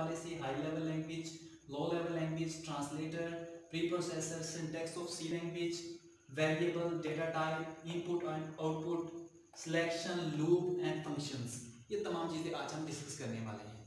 हवाले से high level language low level language translator pre processor syntax of C language variable data type input and output selection loop and functions ये तमाम चीज़ें आज हम discuss करने वाले हैं।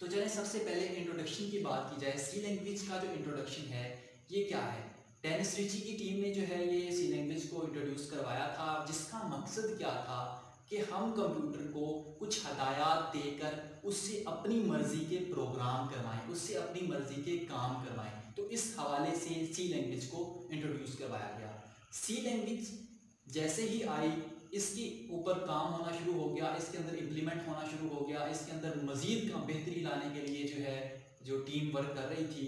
तो चलें सबसे पहले इंट्रोडक्शन की बात की जाए। सी लैंग्वेज का जो इंट्रोडक्शन है, ये क्या है? टेनिस रिची की टीम ने जो है ये सी लैंग्वेज को इंट्रोड्यूस करवाया था, जिसका मकसद क्या था कि हम कंप्यूटर को कुछ हदायत देकर उससे अपनी मर्ज़ी के प्रोग्राम करवाएँ, उससे अपनी मर्ज़ी के काम करवाएँ। तो इस हवाले से सी लैंग्वेज को इंट्रोड्यूस करवाया गया। सी लैंग्वेज जैसे ही आई, इसके ऊपर काम होना शुरू हो गया, इसके अंदर इम्प्लीमेंट होना शुरू हो गया, इसके अंदर मज़ीद बेहतरी लाने के लिए जो है, जो टीम वर्क कर रही थी।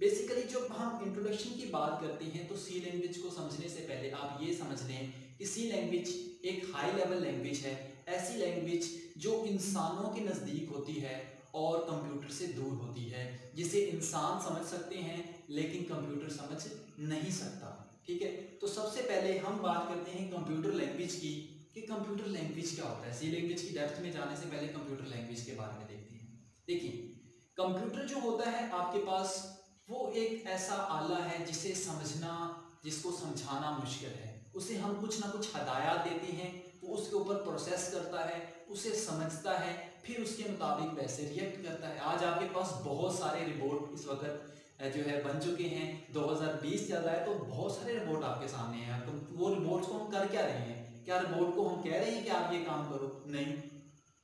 बेसिकली जब हम इंट्रोडक्शन की बात करते हैं तो सी लैंग्वेज को समझने से पहले आप ये समझ लें कि सी लैंग्वेज एक हाई लेवल लैंग्वेज है। ऐसी लैंग्वेज जो इंसानों के नज़दीक होती है और कंप्यूटर से दूर होती है, जिसे इंसान समझ सकते हैं, लेकिन कंप्यूटर समझ नहीं सकता। ठीक है? तो सबसे पहले हम बात करते हैं कंप्यूटर लैंग्वेज की, कि कंप्यूटर लैंग्वेज क्या होता है। सी लैंग्वेज की डेप्थ में जाने से पहले कंप्यूटर लैंग्वेज के बारे में देखते हैं। देखिए कंप्यूटर जो होता है आपके पास, वो एक ऐसा आला है जिसे समझना, जिसको समझाना मुश्किल है। उसे हम कुछ ना कुछ हदायत देते हैं उसके ऊपर प्रोसेस करता है, उसे समझता है, फिर उसके मुताबिक वैसे रिएक्ट करता है। आज आपके पास बहुत सारे रिपोर्ट इस वक्त जो है बन चुके हैं। 2020 चल रहा है तो बहुत सारे रिपोर्ट आपके सामने हैं। तो वो रिपोर्ट्स को हम कर क्या रहे हैं? क्या रिपोर्ट को हम कह रहे हैं कि आप ये काम करो? नहीं।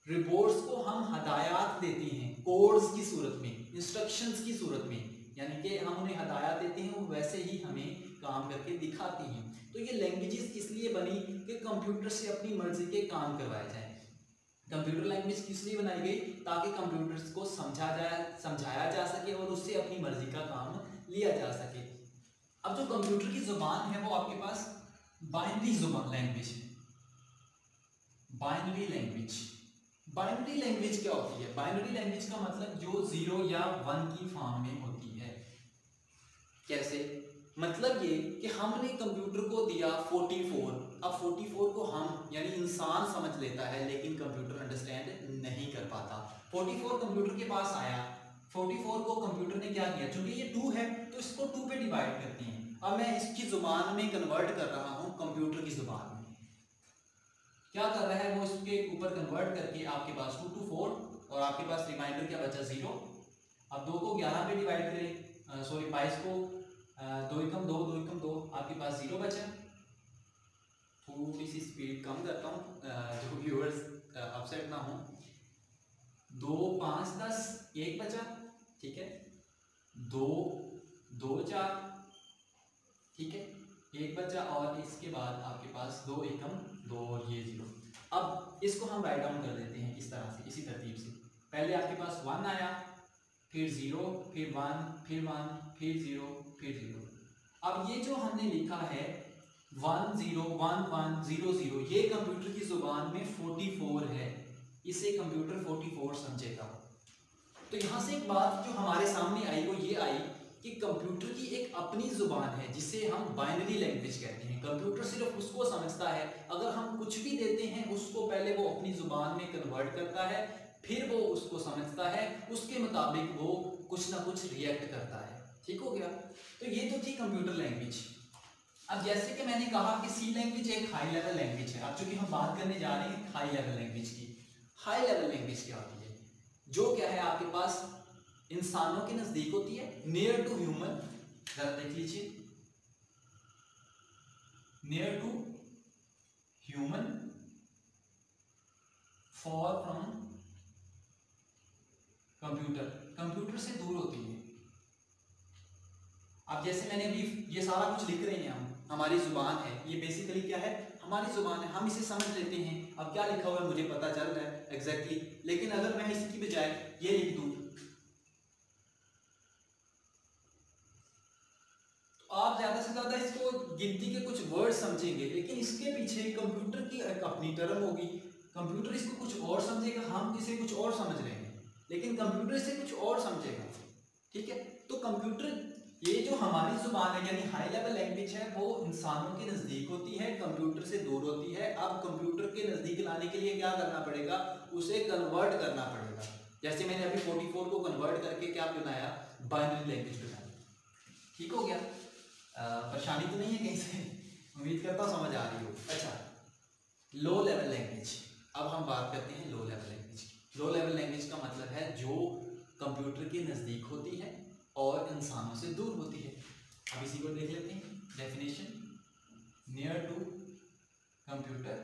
रिपोर्ट्स को हम हदायत देते हैं कोड्स की सूरत में इंस्ट्रक्शंस की सूरत में। यानी कि हम उन्हें हदायत देते हैं, वो वैसे ही हमें काम करके दिखाती हैं। तो ये लैंग्वेजेस इसलिए बनी कि कंप्यूटर से अपनी मर्ज़ी के काम करवाए जाए। कंप्यूटर लैंग्वेज किस लिए बनाई गई? ताकि कंप्यूटर्स को समझा जाए समझाया जा सके और उससे अपनी मर्ज़ी का काम लिया जा सके। अब जो कंप्यूटर की ज़ुबान है वो आपके पास बाइनरी ज़ुबान लैंग्वेज है बाइनरी लैंग्वेज बाइनरी लैंग्वेज क्या होती है? बाइनरी लैंग्वेज का मतलब जो ज़ीरो या वन की फॉर्म में होती है। कैसे? मतलब ये कि हमने कंप्यूटर को दिया 44 अब 44 को हम, यानी इंसान समझ लेता है, लेकिन कंप्यूटर अंडरस्टैंड नहीं कर पाता. 44 कंप्यूटर के पास आया. 44 को कंप्यूटर ने क्या किया? चूँकि ये 2 है तो इसको 2 पे डिवाइड करते हैं. अब मैं इसकी ज़ुबान में कन्वर्ट कर रहा हूँ कंप्यूटर की ज़ुबान में. क्या कर रहा है वो इसके ऊपर कन्वर्ट करके आपके पास टू टू फोर और आपके पास रिमाइंडर क्या बचा ज़ीरो अब दो को ग्यारह पे डिवाइड करें. सॉरी बाईस को दो एकम दो दो एकम दो, आपके पास ज़ीरो बचा। थोड़ी सी स्पीड कम करता हूँ जो व्यूअर्स अपसेट ना हो। दो, पाँच, दस, एक बचा, ठीक है? दो दो चार, ठीक है? एक बचा और इसके बाद आपके पास दो एकम दो और ये ज़ीरो अब इसको हम राइट डाउन कर देते हैं इस तरह से, इसी तरतीब से। पहले आपके पास वन आया फिर ज़ीरो, फिर वन फिर वन, फिर ज़ीरो फिर ज़ीरो। अब ये जो हमने लिखा है, one zero, one one, zero zero, ये कंप्यूटर की ज़ुबान में फोर्टी फोर है। इसे कंप्यूटर फोर्टी फोर समझेगा। तो यहाँ से एक बात जो हमारे सामने आई, वो ये आई कि कंप्यूटर की एक अपनी ज़ुबान है, जिसे हम बाइनरी लैंग्वेज कहते हैं। कंप्यूटर सिर्फ़ उसको समझता है, अगर हम कुछ भी देते हैं, उसको पहले वो अपनी ज़ुबान में कन्वर्ट करता है फिर वो उसको समझता है, उसके मुताबिक वो कुछ ना कुछ रिएक्ट करता है। ठीक हो गया? तो ये तो थी कंप्यूटर लैंग्वेज अब जैसे कि मैंने कहा कि सी लैंग्वेज एक हाई लेवल लैंग्वेज है। अब चूँकि हम बात करने जा रहे हैं हाई लेवल लैंग्वेज की हाई लेवल लैंग्वेज क्या होती है? जो क्या है आपके पास? इंसानों के नज़दीक होती है। नियर टू ह्यूमन जरा देख लीजिए। Near to human far from computer. Computer से दूर होती है। अब जैसे मैंने अभी ये सारा कुछ लिख रहे हैं हम, हमारी ज़ुबान है। ये बेसिकली क्या है? हमारी ज़ुबान है। हम इसे समझ लेते हैं। अब क्या लिखा हुआ है, मुझे पता चल रहा है एग्जैक्टली exactly. लेकिन अगर मैं इसकी बजाय ये लिख दूँ तो आप ज़्यादा से ज़्यादा इसको गिनती के कुछ वर्ड समझेंगे। लेकिन इसके पीछे कंप्यूटर की अपनी टर्म होगी। कंप्यूटर इसको कुछ और समझेगा। हम इसे कुछ और समझ रहे हैं। लेकिन कंप्यूटर से कुछ और समझेगा। ठीक है? तो कंप्यूटर, ये जो हमारी ज़ुबान है, यानी हाई लेवल लैंग्वेज है, वो इंसानों के नज़दीक होती है, कंप्यूटर से दूर होती है। अब कंप्यूटर के नज़दीक लाने के लिए क्या करना पड़ेगा? उसे कन्वर्ट करना पड़ेगा। जैसे मैंने अभी 44 को कन्वर्ट करके क्या बनाया? बाइनरी लैंग्वेज बनाया। ठीक हो गया? परेशानी तो नहीं है कहीं से? उम्मीद करता समझ आ रही हो। अच्छा लो लेवल लैंग्वेज अब हम बात करते हैं low level low level language का मतलब है जो कंप्यूटर के नज़दीक होती है और इंसानों से दूर होती है। अब इसी को देख लेते हैं। Definition near to computer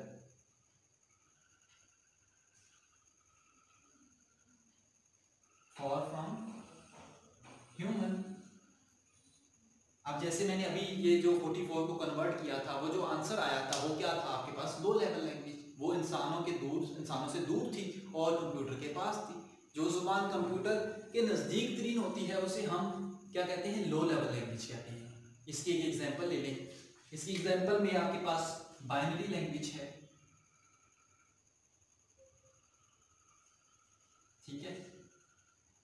far from human अब जैसे मैंने अभी ये जो 44 को कन्वर्ट किया था, वो जो आंसर आया था, वो क्या था आपके पास? लो लेवल लैंग्वेज वो इंसानों के दूर, इंसानों से दूर थी और कंप्यूटर के पास थी। जो ज़ुबान कंप्यूटर के नज़दीक तरीन होती है, उसे हम क्या कहते हैं लो लेवल लैंग्वेज कहते हैं। इसकी एक एग्ज़ाम्पल ले लें। इसकी एग्ज़ाम्पल में आपके पास बाइनरी लैंग्वेज है। ठीक है?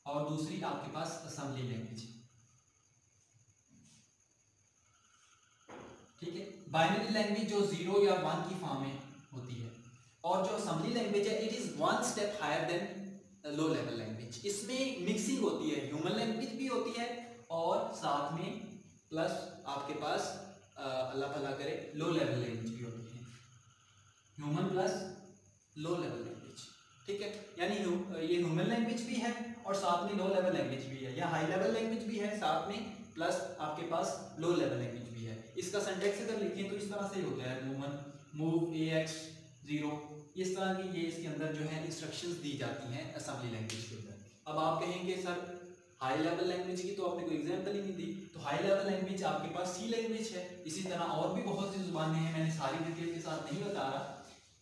और दूसरी आपके पास असेंबली लैंग्वेज है। ठीक है? बाइनरी लैंग्वेज जो ज़ीरो या वन की फॉर्म में होती है और जो असेंबली लैंग्वेज है it is one step higher than low level language इसमें मिक्सिंग होती है ह्यूमन लैंग्वेज भी होती है और साथ में प्लस आपके पास अल्लाह भला करे लो लेवल लैंग्वेज भी होती है। Human plus low level language ठीक है? यानी ये ह्यूमन लैंग्वेज भी है और साथ में लो लेवल लैंग्वेज भी है। या हाई लेवल लैंग्वेज भी है, साथ में प्लस आपके पास लो लेवल लैंग्वेज भी है। इसका सेंटेक्स अगर लिखें तो इस तरह से होता है। मूवमन मूव ए एक्स ज़ीरो। इस तरह की ये इसके अंदर जो है इंस्ट्रक्शंस दी जाती हैं असेंबली लैंग्वेज के अंदर। अब आप कहेंगे, सर हाई लेवल लैंग्वेज की तो आपने कोई एग्ज़ाम्पल ही नहीं दी। तो हाई लेवल लैंग्वेज आपके पास सी लैंग्वेज है। इसी तरह और भी बहुत सी जुबानें हैं, मैंने सारी डिटेल के साथ नहीं बता रहा।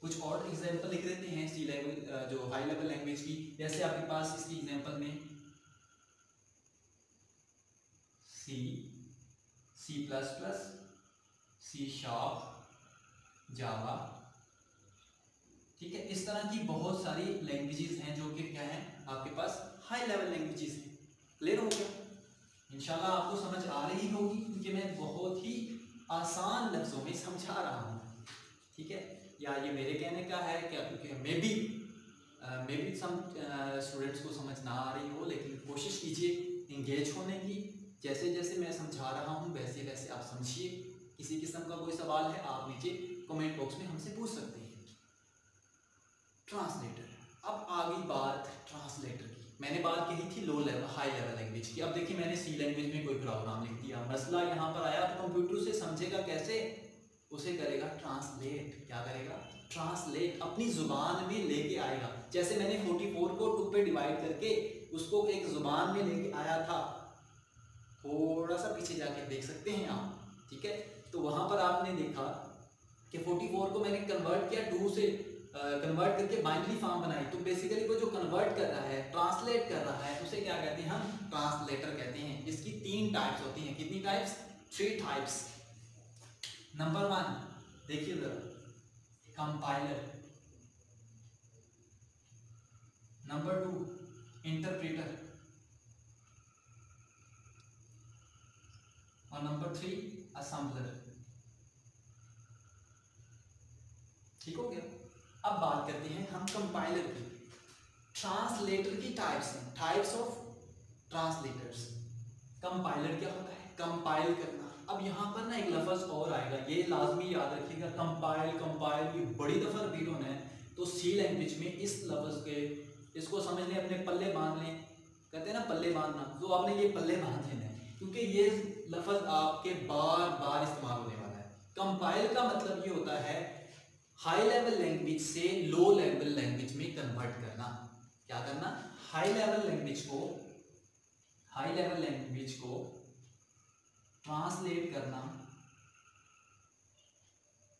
कुछ और एग्ज़ाम्पल लिख देते हैं सी लेवल जो हाई लेवल लैंग्वेज की। जैसे आपके पास इसकी एग्ज़ाम्पल में C C plus plus C sharp Java ठीक है? इस तरह की बहुत सारी लैंग्वेजेस हैं जो कि क्या है? आपके पास हाई लेवल लैंग्वेजेस हैं। क्लियर हो गया? इंशाल्लाह आपको समझ आ रही होगी, क्योंकि मैं बहुत ही आसान लफ्ज़ों में समझा रहा हूँ। ठीक है? या ये मेरे कहने का है क्या क्योंकि maybe maybe some students को समझ ना आ रही हो, लेकिन कोशिश कीजिए इंगेज होने की। जैसे जैसे मैं समझा रहा हूँ, वैसे वैसे आप समझिए। किसी किस्म का कोई सवाल है, आप नीचे कमेंट बॉक्स में हमसे पूछ सकते हैं। ट्रांसलेटर। अब आ गई बात ट्रांसलेटर की। मैंने बात कही थी low level high level language की। अब देखिए मैंने सी लैंग्वेज में कोई प्रोग्राम लिख दिया। मसला यहाँ पर आया तो कंप्यूटर से समझेगा कैसे? उसे करेगा ट्रांसलेट क्या करेगा? ट्रांसलेट अपनी ज़ुबान में लेके आएगा। जैसे मैंने 44 को टू पे डिवाइड करके उसको एक ज़ुबान में लेके आया था। थोड़ा सा पीछे जाके देख सकते हैं आप, ठीक है? तो वहाँ पर आपने देखा कि 44 को मैंने कन्वर्ट किया टू से। कन्वर्ट करके बाइनरी फॉर्म बनाई। तो बेसिकली वो जो कन्वर्ट कर रहा है ट्रांसलेट कर रहा है, उसे क्या कहते हैं हम? ट्रांसलेटर कहते हैं। इसकी तीन टाइप्स होती हैं। कितनी types three types number one देखिए जरा। कंपाइलर नंबर टू इंटरप्रेटर और नंबर थ्री असम्बलर ठीक हो गया? अब बात करते हैं हम कंपाइलर की। ट्रांसलेटर की टाइप्स हैं। टाइप्स ऑफ़ ट्रांसलेटर्स कंपाइलर क्या होता है? कंपाइल करना। अब यहाँ पर ना एक लफ्ज़ और आएगा। ये लाजमी याद रखिएगा। कंपाइल कंपाइल ये बड़ी दफ़ा रिपीट होना है। तो सी लैंग्वेज में इस लफ्ज़ के, इसको समझ लें, अपने पल्ले बाँध लें। कहते हैं ना पल्ले बांधना। तो आपने ये पल्ले बाँध लेना है। क्योंकि ये लफ्ज़ आपके बार बार इस्तेमाल होने वाला है। कंपाइल का मतलब ये होता है हाई लेवल लैंग्वेज से लो लेवल लैंग्वेज में कन्वर्ट करना। क्या करना? हाई लेवल लैंग्वेज को हाई लेवल लैंग्वेज को ट्रांसलेट करना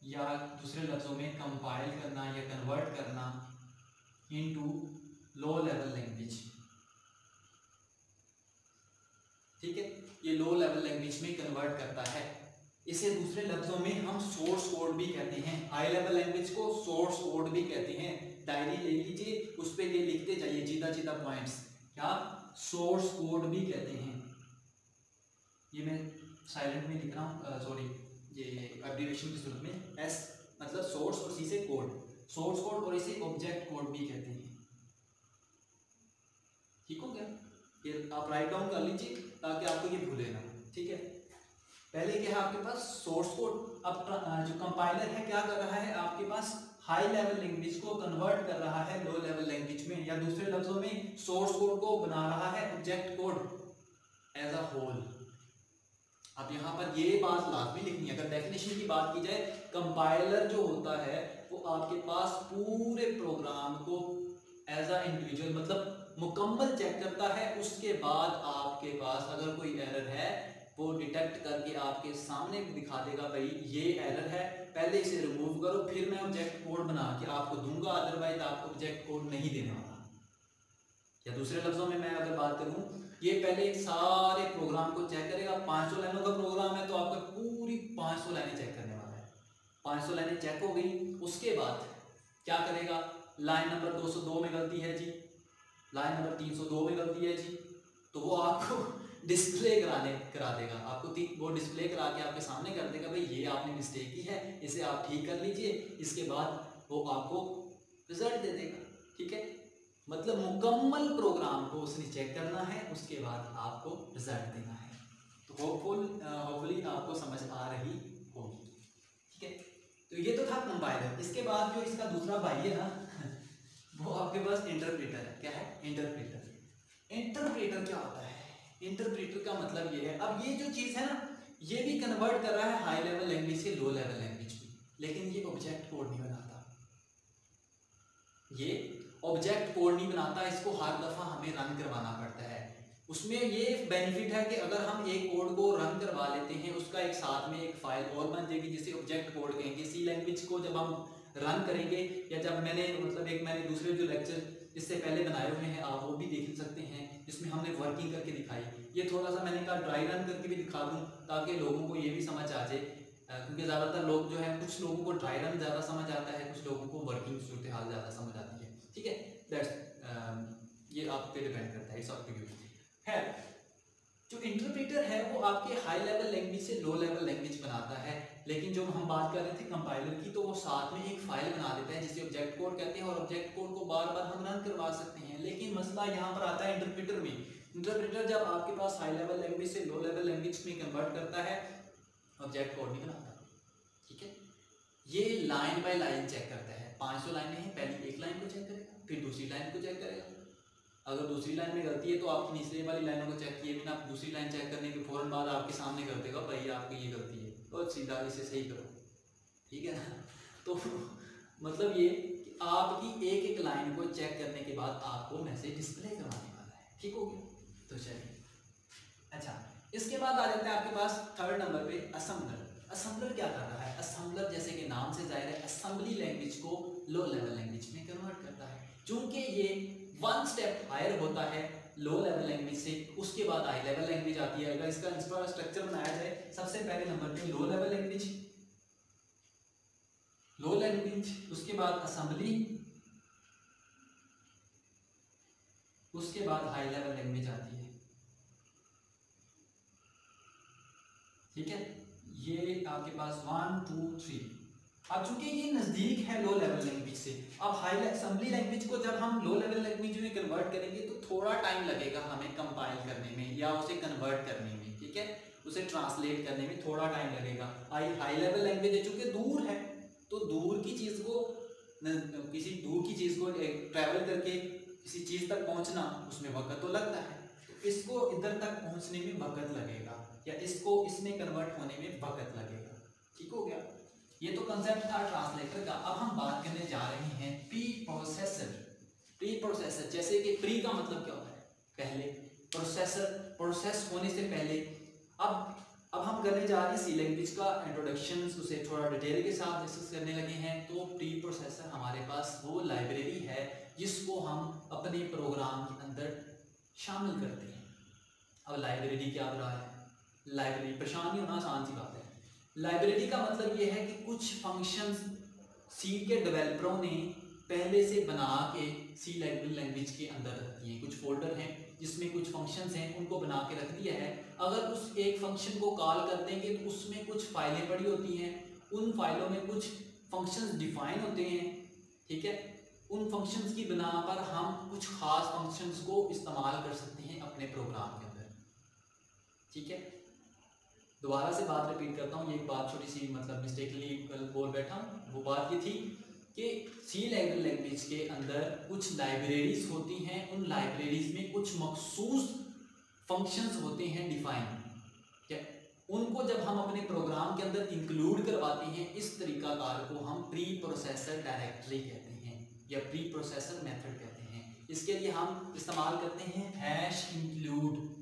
या दूसरे लफ्जों में कंपाइल करना या कन्वर्ट करना इनटू लो लेवल लैंग्वेज ठीक है? ये लो लेवल लैंग्वेज में कन्वर्ट करता है। इसे दूसरे लफ्जों में हम सोर्स कोड भी कहते हैं। हाई लेवल लैंग्वेज को सोर्स कोड भी कहते हैं। डायरी ले लीजिए, उस पर ये लिखते जाइए, जीता जीता पॉइंट्स क्या? सोर्स कोड भी कहते हैं। ये मैं साइलेंट में लिख रहा हूँ सॉरी ये एब्रीवेशन की सूरत में। एस मतलब सोर्स और सी से कोड सोर्स कोड और इसे ऑब्जेक्ट कोड भी कहते हैं। ठीक हो गया? ये आप राइट डाउन कर लीजिए ताकि आपको ये भूले ना ठीक है? पहले क्या है आपके पास सोर्स कोड अब जो कंपाइलर है, क्या कर रहा है? आपके पास हाई लेवल लैंग्वेज को कन्वर्ट कर रहा है लो लेवल लैंग्वेज में, या दूसरे लफ्जों में सोर्स कोड को बना रहा है object code as a whole अब यहाँ पर ये बात लाजमी लिखनी है। अगर डेफिनेशन की बात की जाए कंपाइलर जो होता है, वो आपके पास पूरे प्रोग्राम को एज अ इंडिविजुअल मतलब मुकम्मल चेक करता है, उसके बाद आपके पास अगर कोई एरर है वो डिटेक्ट करके आपके सामने दिखा देगा भाई, ये एरर है, पहले इसे रिमूव करो, फिर मैं ऑब्जेक्ट कोड बना के आपको दूँगा अदरवाइज़ आपको ऑब्जेक्ट कोड नहीं देने वाला या दूसरे लफ्जों में मैं अगर बात करूँ, ये पहले सारे प्रोग्राम को चेक करेगा 500 लाइनों का प्रोग्राम है तो आपको पूरी 500 लाइनें चेक करने वाला है। 500 लाइनें चेक हो गई, उसके बाद क्या करेगा? लाइन नंबर 202 में गलती है जी। लाइन नंबर 302 में गलती है जी। तो वो आपको डिस्प्ले कराने, करा देगा। आपको तीन वो डिस्प्ले करा के आपके सामने कर देगा, भाई, ये आपने मिस्टेक की है, इसे आप ठीक कर लीजिए। इसके बाद वो आपको रिज़ल्ट दे देगा, ठीक है? मतलब मुकम्मल प्रोग्राम को उसने चेक करना है, उसके बाद आपको रिज़ल्ट देना है। तो होपफुल होपफुली आपको समझ आ रही होगी, ठीक है? तो ये तो था कंपाइलर इसके बाद जो इसका दूसरा भाई है ना, वो आपके पास इंटरप्रेटर है। क्या है? इंटरप्रेटर इंटरप्रेटर क्या होता है? इंटरप्रेटर का मतलब ये है। अब ये जो चीज़ है ना, ये भी कन्वर्ट कर रहा है हाई लेवल लैंग्वेज से लो लेवल लैंग्वेज में लेकिन ये ऑब्जेक्ट कोड नहीं बनाता। ये ऑब्जेक्ट कोड नहीं बनाता, इसको हर दफ़ा हमें रन करवाना पड़ता है। उसमें ये बेनिफिट है कि अगर हम एक कोड को रन करवा लेते हैं, उसका एक साथ में एक फ़ाइल और बन जाएगी, जिसे ऑब्जेक्ट कोड कहेंगे। सी लैंग्वेज को जब हम रन करेंगे, या जब मैंने मतलब एक मैंने दूसरे जो लेक्चर इससे पहले बनाए हुए हैं आप वो भी देख सकते हैं जिसमें हमने वर्किंग करके दिखाई। ये थोड़ा सा मैंने कहा ड्राई रन करके भी दिखा दूँ ताकि लोगों को ये भी समझ आ जाए। क्योंकि ज़्यादातर लोग जो है कुछ लोगों को ड्राई रन ज़्यादा समझ आता है कुछ लोगों को वर्किंग सूरत हाल ज़्यादा समझ आती है। ठीक है? Um, ये आप पे डिपेंड करता है टू यू है जो इंटरप्रेटर है वो आपके हाई लेवल लैंग्वेज से लो लेवल लैंग्वेज बनाता है। लेकिन जब हम बात कर रहे थे कंपाइलर की तो वो साथ में एक फ़ाइल बना देता है, जिसे ऑब्जेक्ट कोड कहते हैं, और ऑब्जेक्ट कोड को बार बार हम रन करवा सकते हैं। लेकिन मसला यहाँ पर आता है इंटरप्रेटर में। इंटरप्रेटर जब आपके पास हाई लेवल लैंग्वेज से लो लेवल लैंग्वेज में कन्वर्ट करता है ऑब्जेक्ट कोड नहीं बनाता। ठीक है? ये लाइन बाय लाइन चेक करता है। 500 लाइनें हैं, पहली एक लाइन को चेक करेगा, फिर दूसरी लाइन को चेक करेगा। अगर दूसरी लाइन में गलती है तो आपकी निचले वाली लाइनों को चेक किए बिना आप दूसरी लाइन चेक करने के फ़ौरन बाद आपके सामने कर देगा, भाई आपकी ये गलती है। और सीधा इसे सही करो। ठीक है ना? तो मतलब ये कि आपकी एक एक लाइन को चेक करने के बाद आपको मैसेज डिस्प्ले करवाने वाला है। ठीक हो गया? तो चलिए। अच्छा इसके बाद आ जाते हैं आपके पास थर्ड नंबर पे असम्बलर असम्बलर क्या कर रहा है? असम्बलर जैसे कि नाम से ज़ाहिर है असम्बली लैंग्वेज को लो लेवल लैंग्वेज में कन्वर्ट करता है। क्योंकि ये वन स्टेप हायर होता है लो लेवल लैंग्वेज से उसके बाद हाई लेवल लैंग्वेज आती है। अगर इसका इंफ्रास्ट्रक्चर बनाया जाए, सबसे पहले नंबर पे low level language low language उसके बाद असेंबली उसके बाद हाई लेवल लैंग्वेज आती है। ठीक है? ये आपके पास वन टू थ्री अब चूँकि ये नज़दीक है लो लेवल लैंग्वेज से, अब हाई असेंबली लैंग्वेज को जब हम लो लेवल लैंग्वेज में कन्वर्ट करेंगे तो थोड़ा टाइम लगेगा हमें कंपाइल करने में या उसे कन्वर्ट करने में, ठीक है? उसे ट्रांसलेट करने में थोड़ा टाइम लगेगा। हाई हाई लेवल लैंग्वेज है, चूँकि दूर है तो दूर की चीज़ को किसी दूर की चीज़ को ट्रैवल करके किसी चीज़ तक पहुँचना, उसमें वक्त तो लगता है। तो इसको इधर तक पहुँचने में वक्त लगेगा, या इसको इसमें कन्वर्ट होने में वक्त लगेगा। ठीक हो गया? ये तो कंसेप्ट था ट्रांसलेटर का। अब हम बात करने जा रहे हैं प्री प्रोसेसर प्री प्रोसेसर जैसे कि प्री का मतलब क्या होता है? पहले प्रोसेसर प्रोसेस होने से पहले। अब अब हम करने जा रहे हैं सी लैंग्वेज का इंट्रोडक्शन उसे थोड़ा डिटेल के साथ डिस्कस करने लगे हैं। तो प्री प्रोसेसर हमारे पास वो लाइब्रेरी है, जिसको हम अपने प्रोग्राम के अंदर शामिल करते हैं। अब लाइब्रेरी क्या हो रहा है? लाइब्रेरी परेशान नहीं होना, आसान सी बात है। लाइब्रेरी का मतलब ये है कि कुछ फ़ंक्शंस सी के डेवलपरों ने पहले से बना के सी लैंग्वेज के अंदर रख दिए कुछ फोल्डर हैं जिसमें कुछ फ़ंक्शंस हैं, उनको बना के रख दिया है। अगर उस एक फ़ंक्शन को कॉल कर देंगे तो उसमें कुछ फाइलें पड़ी होती हैं, उन फाइलों में कुछ फ़ंक्शंस डिफाइन होते हैं, ठीक है? उन फ़ंक्शंस की बिना पर हम कुछ खास फ़ंक्शंस को इस्तेमाल कर सकते हैं अपने प्रोग्राम के अंदर, ठीक है? दोबारा से बात रिपीट करता हूँ, ये एक बात छोटी सी मतलब मिस्टेकली कल बोल बैठा हूँ, वो बात ये थी कि सी लेवल लैंग्वेज के अंदर कुछ लाइब्रेरीज होती हैं, उन लाइब्रेरीज में कुछ मखसूस फ़ंक्शंस होते हैं डिफाइन क्या? उनको जब हम अपने प्रोग्राम के अंदर इंक्लूड करवाते हैं, इस तरीकाकार को हम प्री प्रोसेसर डायरेक्टरी कहते हैं, या प्री प्रोसेसर मेथड कहते हैं। इसके लिए हम इस्तेमाल करते हैं हैश इंक्लूड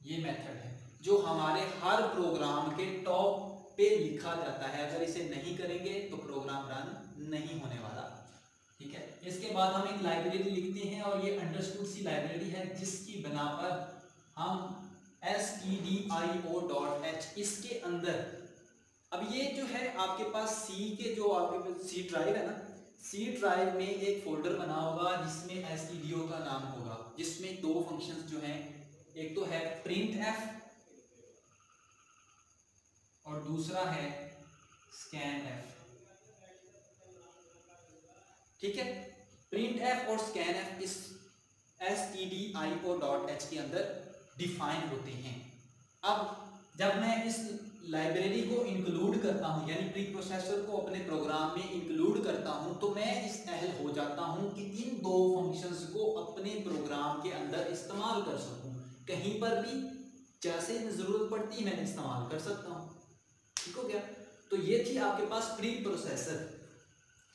ये मेथड है, जो हमारे हर प्रोग्राम के टॉप पे लिखा जाता है। अगर इसे नहीं करेंगे तो प्रोग्राम रन नहीं होने वाला। ठीक है? इसके बाद हम एक लाइब्रेरी लिखते हैं और ये अंडरस्टूड सी लाइब्रेरी है, जिसकी बना पर हम S T D I O dot H इसके अंदर। अब ये जो है, आपके पास सी के जो आपके पास सी ड्राइव है ना सी ड्राइव में एक फोल्डर बना होगा, जिसमें एस टी डी ओ का नाम होगा, जिसमें दो फ़ंक्शंस जो हैं एक तो है प्रिंट एफ़ और दूसरा है स्कैन एफ़ ठीक है? प्रिंट एफ़ और स्कैन एफ़ इस S T D I O dot H के अंदर डिफाइन होते हैं। अब जब मैं इस लाइब्रेरी को इंक्लूड करता हूँ, यानी प्री प्रोसेसर को अपने प्रोग्राम में इंक्लूड करता हूँ तो मैं इस अहल हो जाता हूँ कि इन दो फ़ंक्शंस को अपने प्रोग्राम के अंदर इस्तेमाल कर सकूँ। कहीं पर भी जैसे ज़रूरत पड़ती है मैं इस्तेमाल कर सकता हूँ। ठीक हो गया? तो ये थी आपके पास प्री प्रोसेसर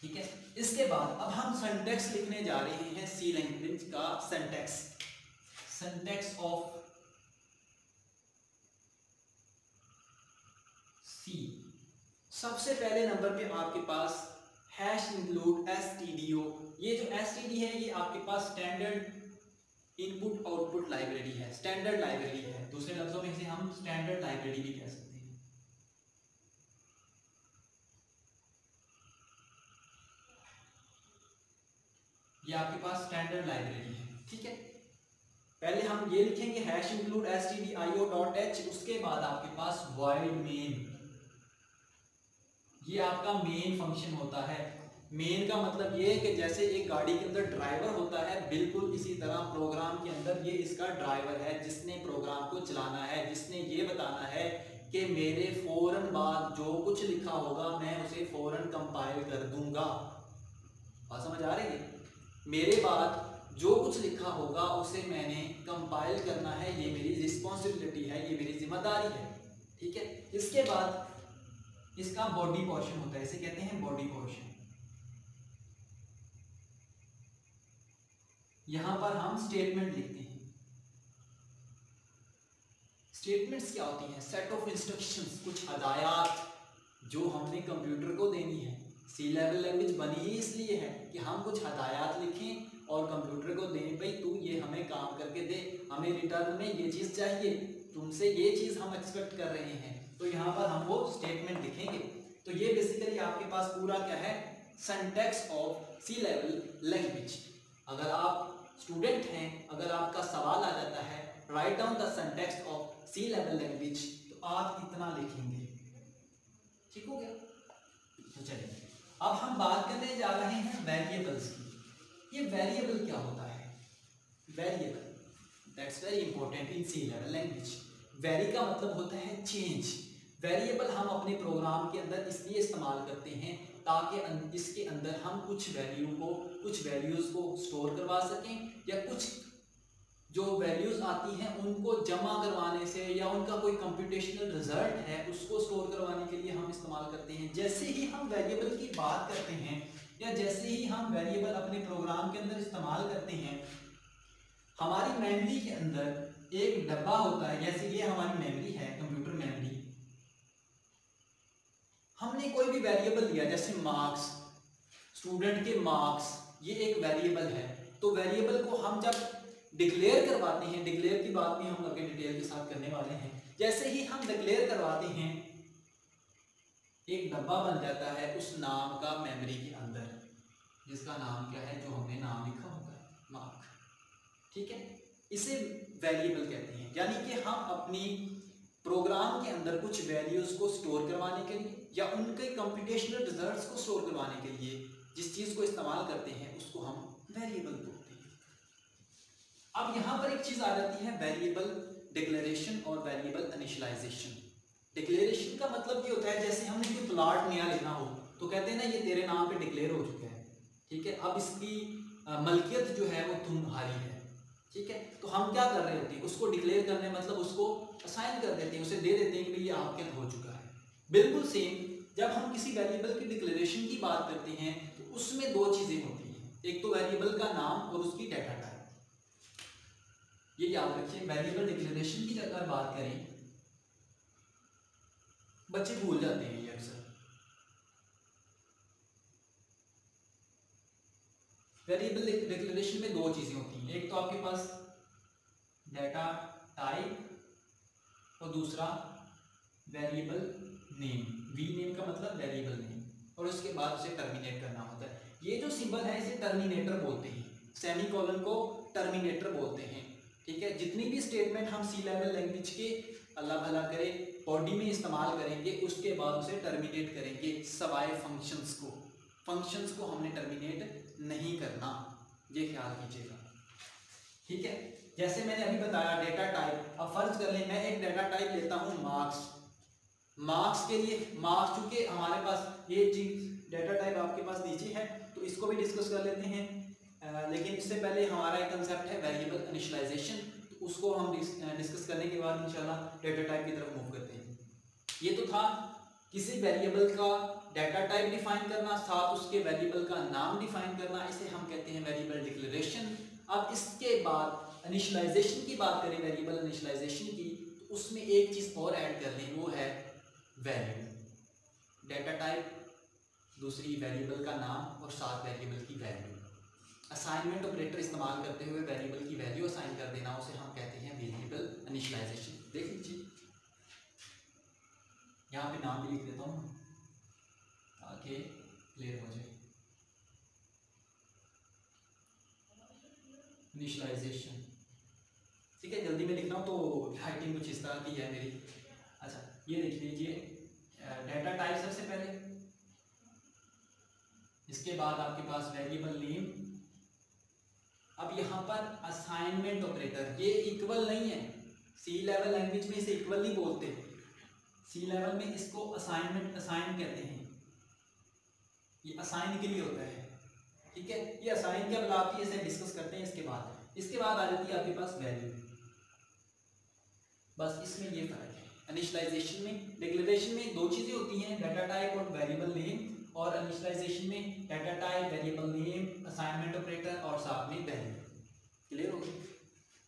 ठीक है? इसके बाद अब हम सेंटेक्स लिखने जा रहे हैं सी लैंग्वेज का सेंटेक्स सेंटेक्स ऑफ़ सी सबसे पहले नंबर पे आपके पास hash include S T D O ये जो एस टी डी है, ये आपके पास स्टैंडर्ड इनपुट आउटपुट लाइब्रेरी है स्टैंडर्ड लाइब्रेरी है। दूसरे लफ्जों में इसे हम स्टैंडर्ड लाइब्रेरी भी कह सकते हैं। ये आपके पास स्टैंडर्ड लाइब्रेरी है, ठीक है? पहले हम ये लिखेंगे hash include S T D I O dot H उसके बाद आपके पास वाइड मेन ये आपका मेन फ़ंक्शन होता है। मेन का मतलब ये है कि जैसे एक गाड़ी के अंदर ड्राइवर होता है, बिल्कुल इसी तरह प्रोग्राम के अंदर ये इसका ड्राइवर है, जिसने प्रोग्राम को चलाना है, जिसने ये बताना है कि मेरे फ़ौरन बाद जो कुछ लिखा होगा, मैं उसे फ़ौरन कंपाइल कर दूँगा। बात समझ आ रही है? मेरे बाद जो कुछ लिखा होगा, उसे मैंने कंपाइल करना है, ये मेरी रिस्पॉन्सिबिलिटी है, ये मेरी ज़िम्मेदारी है। ठीक है? इसके बाद इसका बॉडी पोर्शन होता है, इसे कहते हैं बॉडी पोर्शन यहाँ पर हम स्टेटमेंट लिखते हैं। स्टेटमेंट्स क्या होती हैं? सेट ऑफ़ इंस्ट्रक्शंस कुछ हदायत जो हमने कंप्यूटर को देनी है। सी लेवल लैंग्वेज बनी ही इसलिए है कि हम कुछ हदायत लिखें और कंप्यूटर को दें, भाई तू ये हमें काम करके दे, हमें रिटर्न में ये चीज़ चाहिए, तुमसे ये चीज़ हम एक्सपेक्ट कर रहे हैं। तो यहाँ पर हम वो स्टेटमेंट लिखेंगे। तो ये बेसिकली आपके पास पूरा क्या है? Syntax of C level language अगर आप स्टूडेंट हैं, अगर आपका सवाल आ जाता है write down the of C level language तो आप इतना लिखेंगे। ठीक हो गया? तो चलिए, अब हम बात करने जा रहे हैं वेरिएबल्स की। ये वेरिएबल क्या होता है? Variable that's very important in C level language very का मतलब होता है चेंज वेरिएबल हम अपने प्रोग्राम के अंदर इसलिए इस्तेमाल करते हैं ताकि इसके अंदर हम कुछ वैल्यू को कुछ वैल्यूज़ को स्टोर करवा सकें या कुछ जो वैल्यूज़ आती हैं उनको जमा करवाने से या उनका कोई कंप्यूटेशनल रिज़ल्ट है, उसको स्टोर करवाने के लिए हम इस्तेमाल करते हैं। जैसे ही हम वेरिएबल की बात करते हैं या जैसे ही हम वेरिएबल अपने प्रोग्राम के अंदर इस्तेमाल करते हैं, हमारी मेमोरी के अंदर एक डब्बा होता है, जैसे ये हमारी मेमोरी है कंप्यूटर मेमोरी हमने कोई भी वेरिएबल दिया जैसे मार्क्स स्टूडेंट के मार्क्स ये एक वेरिएबल है। तो वेरिएबल को हम जब डिक्लेयर करवाते हैं डिक्लेयर की बात भी हम आगे डिटेल के साथ करने वाले हैं। जैसे ही हम डिक्लेयर करवाते हैं, एक डब्बा बन जाता है उस नाम का मेमोरी के अंदर, जिसका नाम क्या है, जो हमने नाम लिखा होगा मार्क ठीक है? इसे वेरिएबल कहते हैं। यानी कि हम अपनी प्रोग्राम के अंदर कुछ वैल्यूज़ को स्टोर करवाने के लिए या उनके कंप्यूटेशनल रिजल्ट्स को स्टोर करवाने के लिए जिस चीज़ को इस्तेमाल करते हैं, उसको हम वेरिएबल बोलते हैं। अब यहाँ पर एक चीज़ आ जाती है वेरिएबल डिक्लेरेशन और वेरिएबल इनिशियलाइजेशन डिक्लेरेशन का मतलब ये होता है, जैसे हमने कोई प्लाट नया लेना हो तो कहते हैं ना, ये तेरे नाम पे डिक्लेयर हो चुका है। ठीक है? अब इसकी मलकियत जो है, वो तुम्हारी है। ठीक है? तो हम क्या कर रहे होते हैं, उसको डिक्लेयर करने मतलब उसको असाइन कर देते हैं, उसे दे देते हैं कि भाई ये आपके हो चुका है। बिल्कुल सेम जब हम किसी वेरिएबल की डिक्लेरेशन की बात करते हैं उसमें दो चीज़ें होती हैं। एक तो वेरिएबल का नाम और उसकी डेटा टाइप ये याद रखिए वेरिएबल डिक्लेरेशन की अगर बात करें, बच्चे भूल जाते हैं ये अक्सर। वेरिएबल डिक्लेरेशन में दो चीज़ें होती हैं। एक तो आपके पास डेटा टाइप और दूसरा वेरिएबल नेम वी नेम का मतलब वेरिएबल नेम और उसके बाद उसे टर्मिनेट करना होता है। ये जो सिंबल है, इसे टर्मिनेटर बोलते हैं। सेमी कॉलन को टर्मिनेटर बोलते हैं। ठीक है? जितनी भी स्टेटमेंट हम सी लेवल लैंग्वेज के अल्लाह भला करे बॉडी में इस्तेमाल करेंगे, उसके बाद उसे टर्मिनेट करेंगे। सवाए फ़ंक्शंस को। फ़ंक्शंस को हमने टर्मिनेट नहीं करना। ये ख्याल कीजिएगा। ठीक है? जैसे मैंने अभी बताया डेटा टाइप अब फ़र्ज़ कर लें, मैं एक डेटा टाइप लेता हूँ मार्क्स मार्क्स के लिए मार्क्स चूँकि हमारे पास ये चीज़ डेटा टाइप आपके पास नीचे है तो इसको भी डिस्कस कर लेते हैं। आ, लेकिन इससे पहले हमारा एक कंसेप्ट है वेरिएबल इनिशियलाइजेशन तो उसको हम डिस्कस करने के बाद इंशाल्लाह डेटा टाइप की तरफ़ मूव करते हैं। ये तो था किसी वेरिएबल का डाटा टाइप डिफाइन करना साथ उसके वेरिएबल का नाम डिफाइन करना इसे हम कहते हैं वेरिएबल डिक्लेरेशन अब इसके बाद इनिशियलाइजेशन की बात करें वेरिएबल इनिशियलाइजेशन की तो उसमें एक चीज़ और ऐड कर लें वो है वैल्यू डेटा टाइप दूसरी वेरिएबल का नाम और साथ वेरिएबल की वैल्यू असाइनमेंट ऑपरेटर इस्तेमाल करते हुए वेरिएबल की वैल्यू असाइन कर देना, उसे हम कहते हैं वेरिएबल इनिशियलाइजेशन देख लीजिए। यहाँ पे नाम भी लिख देता हूँ। ताकि क्लियर हो जाए। इनिशलाइजेशन ठीक है, जल्दी में लिख रहा हूँ तो राइटिंग कुछ इस तरह की है मेरी। अच्छा ये देख लीजिए डाटा टाइप सबसे पहले। इसके बाद आपके पास वेरिएबल नेम अब यहाँ पर असाइनमेंट ऑपरेटर ये इक्वल नहीं है। सी लेवल लैंग्वेज में इसे इक्वल नहीं बोलते सी लेवल में इसको असाइनमेंट असाइन कहते हैं। ये असाइन के लिए होता है। ठीक है? ये असाइन के बुलाती है इसे डिस्कस करते हैं इसके बाद। इसके बाद आ जाती है आपके पास वैल्यू बस इसमें ये फ़र्क है। इनिशियलाइजेशन में डिक्लेरेशन में दो चीज़ें होती हैं डाटा टाइप और वेरिएबल नेम और इनिशियलाइजेशन में data type variable name assignment operator और साथ में वैल्यू क्लियर हो गया?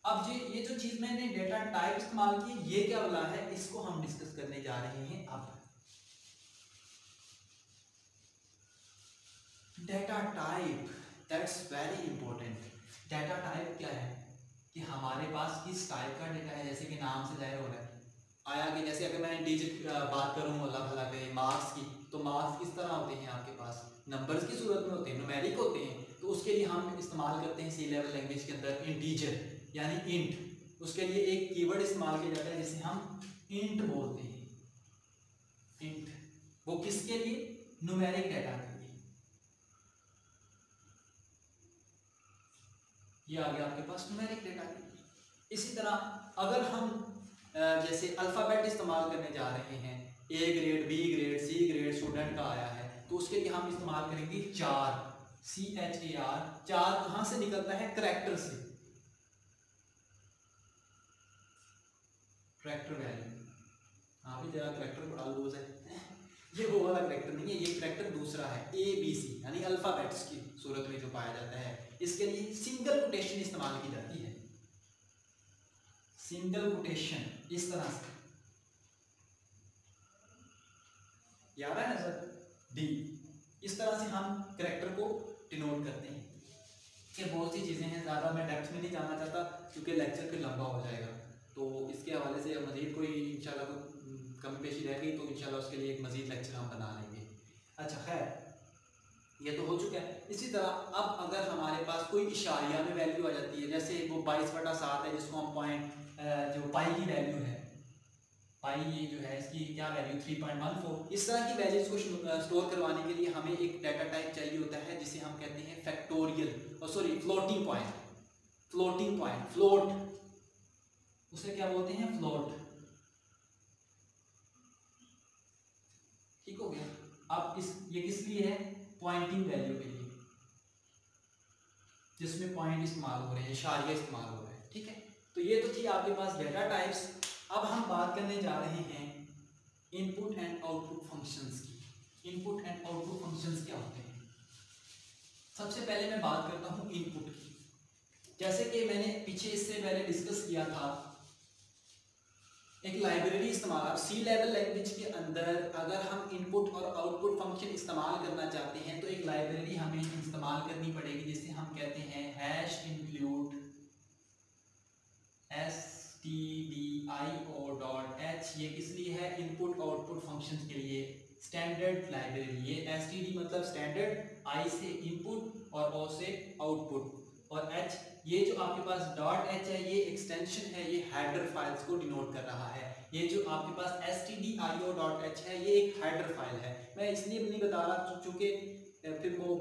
अब ये ये जो चीज़ मैंने डेटा टाइप इस्तेमाल की, ये क्या वाला है? इसको हम डिस्कस करने जा रहे हैं अब। Data type that's very important data type क्या है? कि हमारे पास किस टाइप का डेटा है? जैसे कि नाम से ज़ाहिर हो रहा है। आया कि जैसे अगर मैं डिजिट बात करूँ अल्लाह भला करे मार्क्स की तो मार्क्स किस तरह होते हैं आपके पास? नंबर्स की सूरत में होते हैं नुमेरिक होते हैं तो उसके लिए हम इस्तेमाल करते हैं सी लेवल लैंग्वेज के अंदर इंटीजर यानी इंट उसके लिए एक कीवर्ड इस्तेमाल किया जाता है जिसे हम इंट बोलते हैं। इंट वो किसके लिए? न्यूमेरिक डाटा के लिए। ये आ गया आपके पास न्यूमेरिक डाटा के लिए। इसी तरह अगर हम जैसे अल्फ़ाबेट इस्तेमाल करने जा रहे हैं। A grade B grade C grade student का आया है। तो उसके लिए हम इस्तेमाल करेंगे चार। सी एच ए आर चार कहाँ से निकलता है? करेक्टर से। करेक्टर वैल्यू हाँ भी जरा करेक्टर बड़ा लूज है ये वो वाला करेक्टर नहीं है, ये करेक्टर दूसरा है। ए बी सी यानी अल्फाबेट्स की सूरत में जो पाया जाता है। इसके लिए सिंगल कोटेशन इस्तेमाल की जाती है। सिंगल कोटेशन, इस तरह से। याद है ना सर? डी इस तरह से हम करेक्टर को डिनोट करते हैं। ये बहुत सी चीज़ें हैं, ज़्यादा मैं डेप्थ में नहीं जाना चाहता, क्योंकि लेक्चर फिर लंबा हो जाएगा। तो इसके हवाले से मज़ीद कोई इंशाल्लाह कोई कमी पेशी रह गई तो इंशाल्लाह उसके लिए एक मज़ीद लेक्चर हम बना लेंगे। अच्छा खैर, ये तो हो चुका है। इसी तरह, अब अगर हमारे पास कोई इशारिया में वैल्यू आ जाती है, जैसे वो बाईस बटा सात है, जिसको हम पॉइंट जो पाई की वैल्यू है। पाई ये जो है, इसकी क्या value three point one four इस तरह की वैल्यूज़ को स्टोर करवाने के लिए हमें एक डाटा टाइप चाहिए होता है, जिसे हम कहते हैं फैक्टोरियल और sorry floating point floating point float उसे क्या बोलते हैं? फ्लोट ठीक हो गया। अब इस, ये किस लिए है? पॉइंटिंग वैल्यू के लिए। जिसमें पॉइंट इस्तेमाल हो रहे हैं, इशारिया इस्तेमाल हो रहे हैं। ठीक है? तो ये तो थी आपके पास डेटा टाइप्स अब हम बात करने जा रहे हैं इनपुट एंड आउटपुट फ़ंक्शंस की। इनपुट एंड आउटपुट फ़ंक्शंस क्या होते हैं? सबसे पहले मैं बात करता हूँ इनपुट की। जैसे कि मैंने पीछे इससे पहले डिस्कस किया था, एक लाइब्रेरी इस्तेमाल आप सी लेवल लैंग्वेज के अंदर अगर हम इनपुट और आउटपुट फ़ंक्शन इस्तेमाल करना चाहते हैं तो एक लाइब्रेरी हमें इस्तेमाल करनी पड़ेगी, जिसे हम कहते हैं hash include S T D I O dot H ये किस लिए है? इनपुट आउटपुट फ़ंक्शन के लिए स्टैंडर्ड लाइब्रेरी ये एस टी डी मतलब स्टैंडर्ड आई से इनपुट और ओ से आउटपुट और एच ये जो आपके पास डॉट एच है, ये एक्सटेंशन है, ये हेडर फाइल्स को डिनोट कर रहा है। ये जो आपके पास S T D I O dot H है, ये एक हेडर फ़ाइल है। मैं इसलिए नहीं बता रहा, चूँकि फिर वो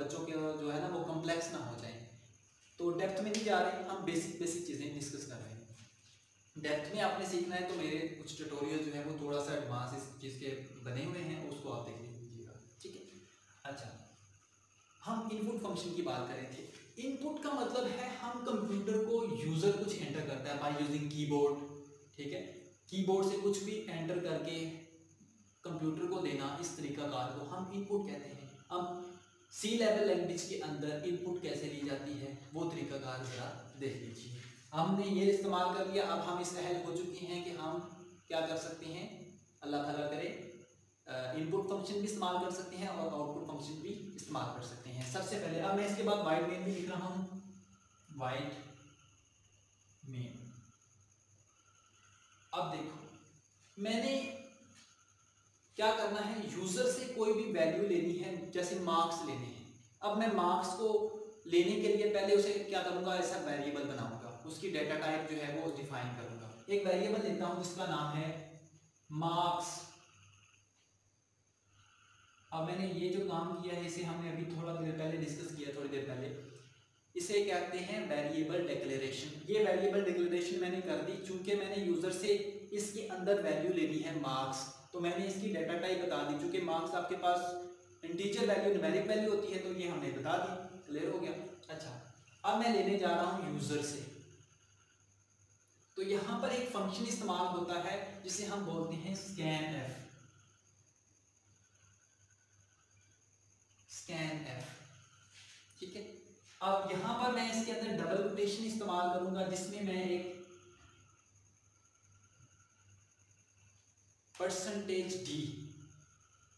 बच्चों के जो है ना, वो कम्प्लेक्स ना हो जाए। तो डेप्थ में नहीं जा रहे, हम बेसिक बेसिक चीज़ें डिस्कस कर रहे हैं। डेप्थ में आपने सीखना है तो मेरे कुछ ट्यूटोरियल जो है वो थोड़ा सा एडवांस इस चीज़ के बने हुए हैं, उसको आप देख लीजिएगा। ठीक है? अच्छा हम इनपुट फ़ंक्शन की बात करें थे इनपुट का मतलब है हम कंप्यूटर को यूज़र कुछ एंटर करता है बाय यूजिंग कीबोर्ड ठीक है? कीबोर्ड से कुछ भी एंटर करके कंप्यूटर को देना, इस तरीका कार को हम इनपुट कहते हैं। अब सी लेवल लैंग्वेज के अंदर इनपुट कैसे ली जाती है, वो तरीका कार ज़रा देख लीजिए। हमने ये इस्तेमाल कर लिया, अब हम इस अहल हो चुके हैं कि हम क्या कर सकते हैं? अल्लाह भला करे इनपुट फ़ंक्शन भी इस्तेमाल कर सकते हैं और आउटपुट फ़ंक्शन भी इस्तेमाल कर सकते हैं। सबसे पहले, अब मैं इसके बाद वाइट मेन भी लिख रहा हूँ। वाइट मेन अब देखो, मैंने क्या करना है? यूज़र से कोई भी वैल्यू लेनी है, जैसे मार्क्स लेने हैं। अब मैं मार्क्स को लेने के लिए पहले उसे क्या करूँगा? ऐसा वेरिएबल बनाऊँगा। उसकी डेटा टाइप जो है वो डिफाइन करूँगा। एक वेरिएबल लेता हूँ, जिसका नाम है मार्क्स अब मैंने ये जो काम किया है, इसे हमने अभी थोड़ा देर पहले डिस्कस किया, थोड़ी देर पहले। इसे कहते हैं वेरिएबल डिक्लेरेशन ये वेरिएबल डिक्लेरेशन मैंने कर दी, चूँकि मैंने यूज़र से इसके अंदर वैल्यू लेनी है मार्क्स तो मैंने इसकी डेटा टाइप बता दी, चूँकि मार्क्स आपके पास इंटीजर वैल्यू न्यूमेरिक वैल्यू होती है तो ये हमने बता दी। क्लियर हो गया? अच्छा अब मैं लेने जा रहा हूँ यूज़र से। तो यहाँ पर एक फ़ंक्शन इस्तेमाल होता है, जिसे हम बोलते हैं स्कैन एफ़ स्कैन एफ़ ठीक है? अब यहाँ पर मैं इसके अंदर डबल कोटेशन इस्तेमाल करूँगा, जिसमें मैं एक परसेंटेज डी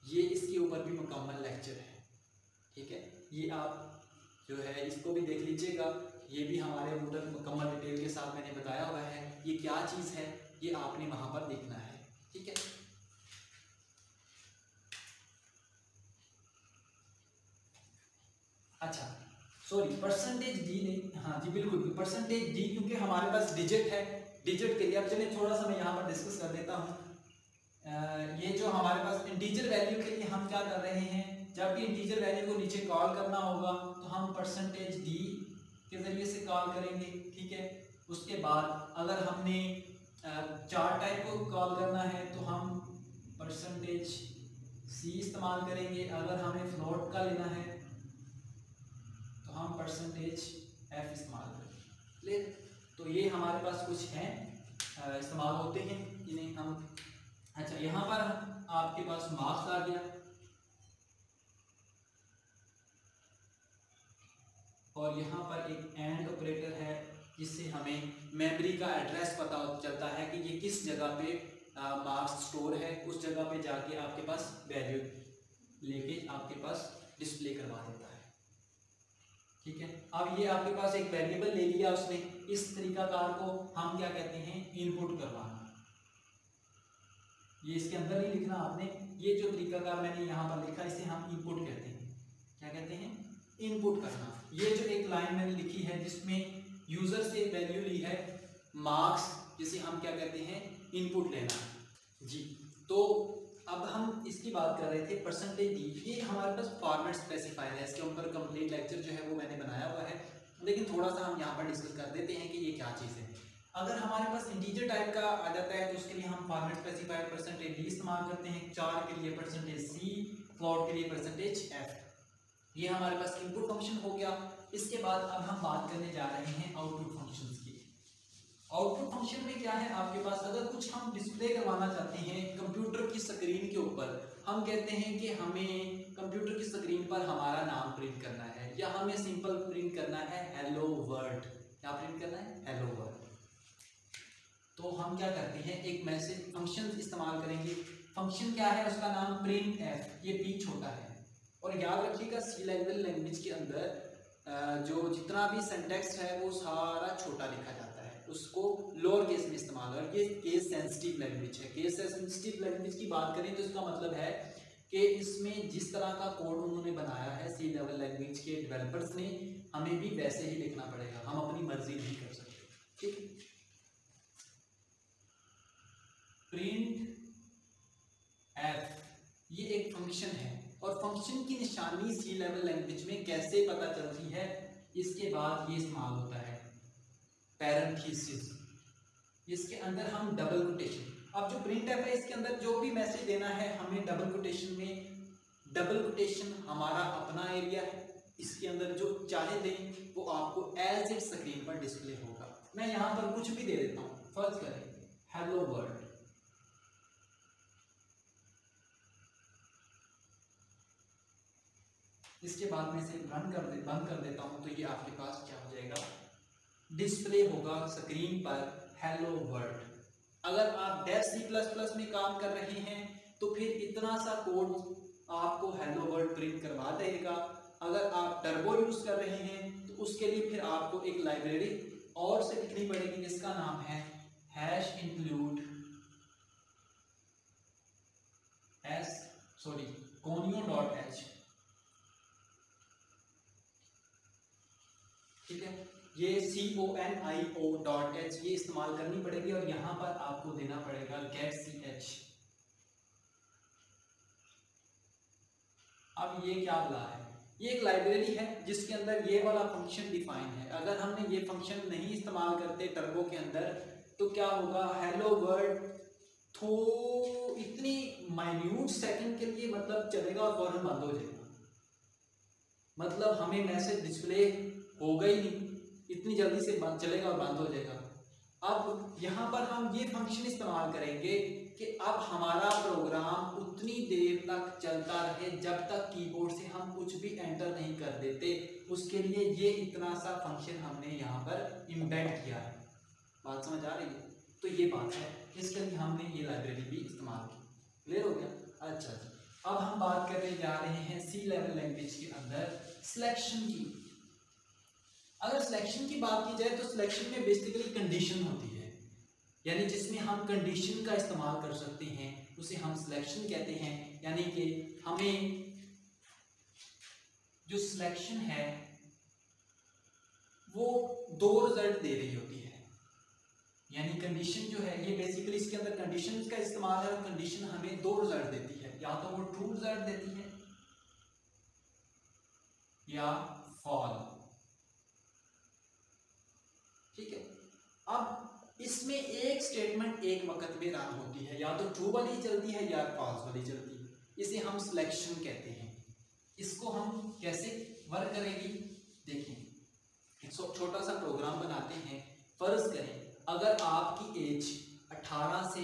ये इसके ऊपर भी मुकम्मल लेक्चर है। ठीक है? ये आप जो है, इसको भी देख लीजिएगा। ये भी हमारे अंदर मुकम्मल डिटेल के साथ मैंने बताया हुआ है। ये क्या चीज़ है? ये आपने वहाँ पर देखना है। ठीक है? अच्छा सॉरी परसेंटेज डी नहीं। हाँ जी, बिल्कुल। परसेंटेज डी क्योंकि हमारे पास डिजिट है। डिजिट के लिए अब चलिए थोड़ा सा मैं यहाँ पर डिस्कस कर देता हूँ। ये जो हमारे पास इंटीजर वैल्यू के लिए हम क्या कर रहे हैं, जब भी इंटीजर वैल्यू को नीचे कॉल करना होगा तो हम परसेंटेज डी के ज़रिए से कॉल करेंगे, ठीक है? उसके बाद अगर हमने चार टाइप को कॉल करना है तो हम परसेंटेज सी इस्तेमाल करेंगे। अगर हमें फ्लोट का लेना है तो हम परसेंटेज एफ़ इस्तेमाल करेंगे। तो ये हमारे पास कुछ हैं इस्तेमाल होते हैं, इन्हें हम अच्छा यहाँ पर आपके पास मार्क्स आ गया। और यहाँ पर एक एंड ऑपरेटर है, जिससे हमें मेमोरी का एड्रेस पता चलता है कि ये किस जगह पे मार्क्स स्टोर है। उस जगह पे जाके आपके पास वैल्यू लेके आपके पास डिस्प्ले करवा देता है। ठीक है? अब ये आपके पास एक वेरिएबल ले लिया उसने। इस तरीका कार को हम क्या कहते हैं? इनपुट करवाना ये इसके अंदर ही लिखना आपने, ये जो तरीका का मैंने यहाँ पर लिखा, इसे हम इनपुट कहते हैं। क्या कहते हैं? इनपुट करना। ये जो एक लाइन मैंने लिखी है, जिसमें यूज़र से वैल्यू ली है मार्क्स जिसे हम क्या कहते हैं? इनपुट लेना। जी तो अब हम इसकी बात कर रहे थे परसेंटेज डी ये हमारे पास फॉर्मेट स्पेसिफायर है। इसके ऊपर कंप्लीट लेक्चर जो है वो मैंने बनाया हुआ है। लेकिन थोड़ा सा हम यहाँ पर डिस्कस कर देते हैं कि ये क्या चीज़ है। अगर हमारे पास इंटीजर टाइप का आ जाता है तो उसके लिए हम फॉर्मेट स्पेसिफायर परसेंटेज डी इस्तेमाल करते हैं। चार के लिए परसेंटेज सी फ्लोट के लिए परसेंटेज एफ़ ये हमारे पास इनपुट फ़ंक्शन हो गया। इसके बाद अब हम बात करने जा रहे हैं आउटपुट फ़ंक्शन की। आउटपुट फ़ंक्शन में क्या है? आपके पास अगर कुछ हम डिस्प्ले करवाना चाहते हैं कंप्यूटर की स्क्रीन के ऊपर, हम कहते हैं कि हमें कंप्यूटर की स्क्रीन पर हमारा नाम प्रिंट करना है, या हमें सिंपल प्रिंट करना है हेलो वर्ल्ड क्या प्रिंट करना है? हेलो वर्ल्ड तो हम क्या करते हैं, एक मैसेज फ़ंक्शन इस्तेमाल करेंगे। फ़ंक्शन क्या है, उसका नाम प्रिंट एफ़ ये पी छोटा है। और याद रखिएगा सी लेवल लैंग्वेज के अंदर जो जितना भी सेंटेक्स है, वो सारा छोटा लिखा जाता है। उसको लोअर केस में इस्तेमाल और ये केस सेंसिटिव लैंग्वेज है। केस सेंसिटिव लैंग्वेज की बात करें तो इसका मतलब है कि इसमें जिस तरह का कोड उन्होंने बनाया है सी लेवल लैंग्वेज के डेवलपर्स ने, हमें भी वैसे ही लिखना पड़ेगा। हम अपनी मर्ज़ी नहीं कर सकते। ठीक? प्रिंट एफ़ ये एक फ़ंक्शन है। और फ़ंक्शन की निशानी सी लेवल लैंग्वेज में कैसे पता चलती है? इसके बाद ये इस्तेमाल होता है पैरेंथीसिस इसके अंदर हम डबल कोटेशन अब जो प्रिंट एफ़ है, इसके अंदर जो भी मैसेज देना है, हमें डबल कोटेशन में डबल कोटेशन हमारा अपना एरिया है। इसके अंदर जो चाहे दें, वो आपको एज ए स्क्रीन पर डिस्प्ले होगा। मैं यहाँ पर कुछ भी दे देता हूँ। फ़र्ज़ करें हेलो वर्ल्ड इसके बाद में इसे रन कर दे बंद कर देता हूँ तो ये आपके पास क्या हो जाएगा? डिस्प्ले होगा स्क्रीन पर हेलो वर्ल्ड अगर आप डेफ सी प्लस प्लस में काम कर रहे हैं तो फिर इतना सा कोड आपको हेलो वर्ल्ड प्रिंट करवा देगा। अगर आप टर्बो यूज़ कर रहे हैं तो उसके लिए फिर आपको एक लाइब्रेरी और से लिखनी पड़ेगी, जिसका नाम है hash include S sorry conio dot H ठीक है? ये C O N I O dot H ये इस्तेमाल करनी पड़ेगी और यहाँ पर आपको देना पड़ेगा गेट सी एच अब ये क्या बोला है? ये एक लाइब्रेरी है जिसके अंदर ये वाला फ़ंक्शन डिफाइन है। अगर हमने ये फ़ंक्शन नहीं इस्तेमाल करते टर्बो के अंदर तो क्या होगा? हेलो वर्ल्ड थो इतनी माइन्यूट सेकंड के लिए मतलब चलेगा और फ़ौरन बंद हो जाएगा। मतलब हमें मैसेज डिस्प्ले होगा ही नहीं। इतनी जल्दी से चलेगा और बंद हो जाएगा। अब यहाँ पर हम ये फ़ंक्शन इस्तेमाल करेंगे कि अब हमारा प्रोग्राम उतनी देर तक चलता रहे जब तक कीबोर्ड से हम कुछ भी एंटर नहीं कर देते। उसके लिए ये इतना सा फ़ंक्शन हमने यहाँ पर इम्बेड किया है। बात समझ आ रही है? तो ये बात है। इसके लिए हमने ये लाइब्रेरी भी इस्तेमाल की। क्लियर हो गया? अच्छा अब हम बात करने जा रहे हैं सी लेवल लैंग्वेज के अंदर सिलेक्शन की। अगर सिलेक्शन की बात की जाए तो सिलेक्शन में बेसिकली कंडीशन होती है। यानी जिसमें हम कंडीशन का इस्तेमाल कर सकते हैं, उसे हम सिलेक्शन कहते हैं। यानी कि हमें जो सिलेक्शन है, वो दो रिज़ल्ट दे रही होती है। यानी कंडीशन जो है, ये बेसिकली इसके अंदर कंडीशन का इस्तेमाल है कंडीशन हमें दो रिज़ल्ट देती है। या तो वो ट्रू रिज़ल्ट देती है या फॉल ठीक है? अब इसमें एक स्टेटमेंट एक वक्त में रन होती है। या तो ट्रू वाली चलती है या फॉल्स वाली चलती है। इसे हम सिलेक्शन कहते हैं। इसको हम कैसे वर्क करेंगे? देखिए छोटा सा प्रोग्राम बनाते हैं। फ़र्ज़ करें, अगर आपकी एज 18 से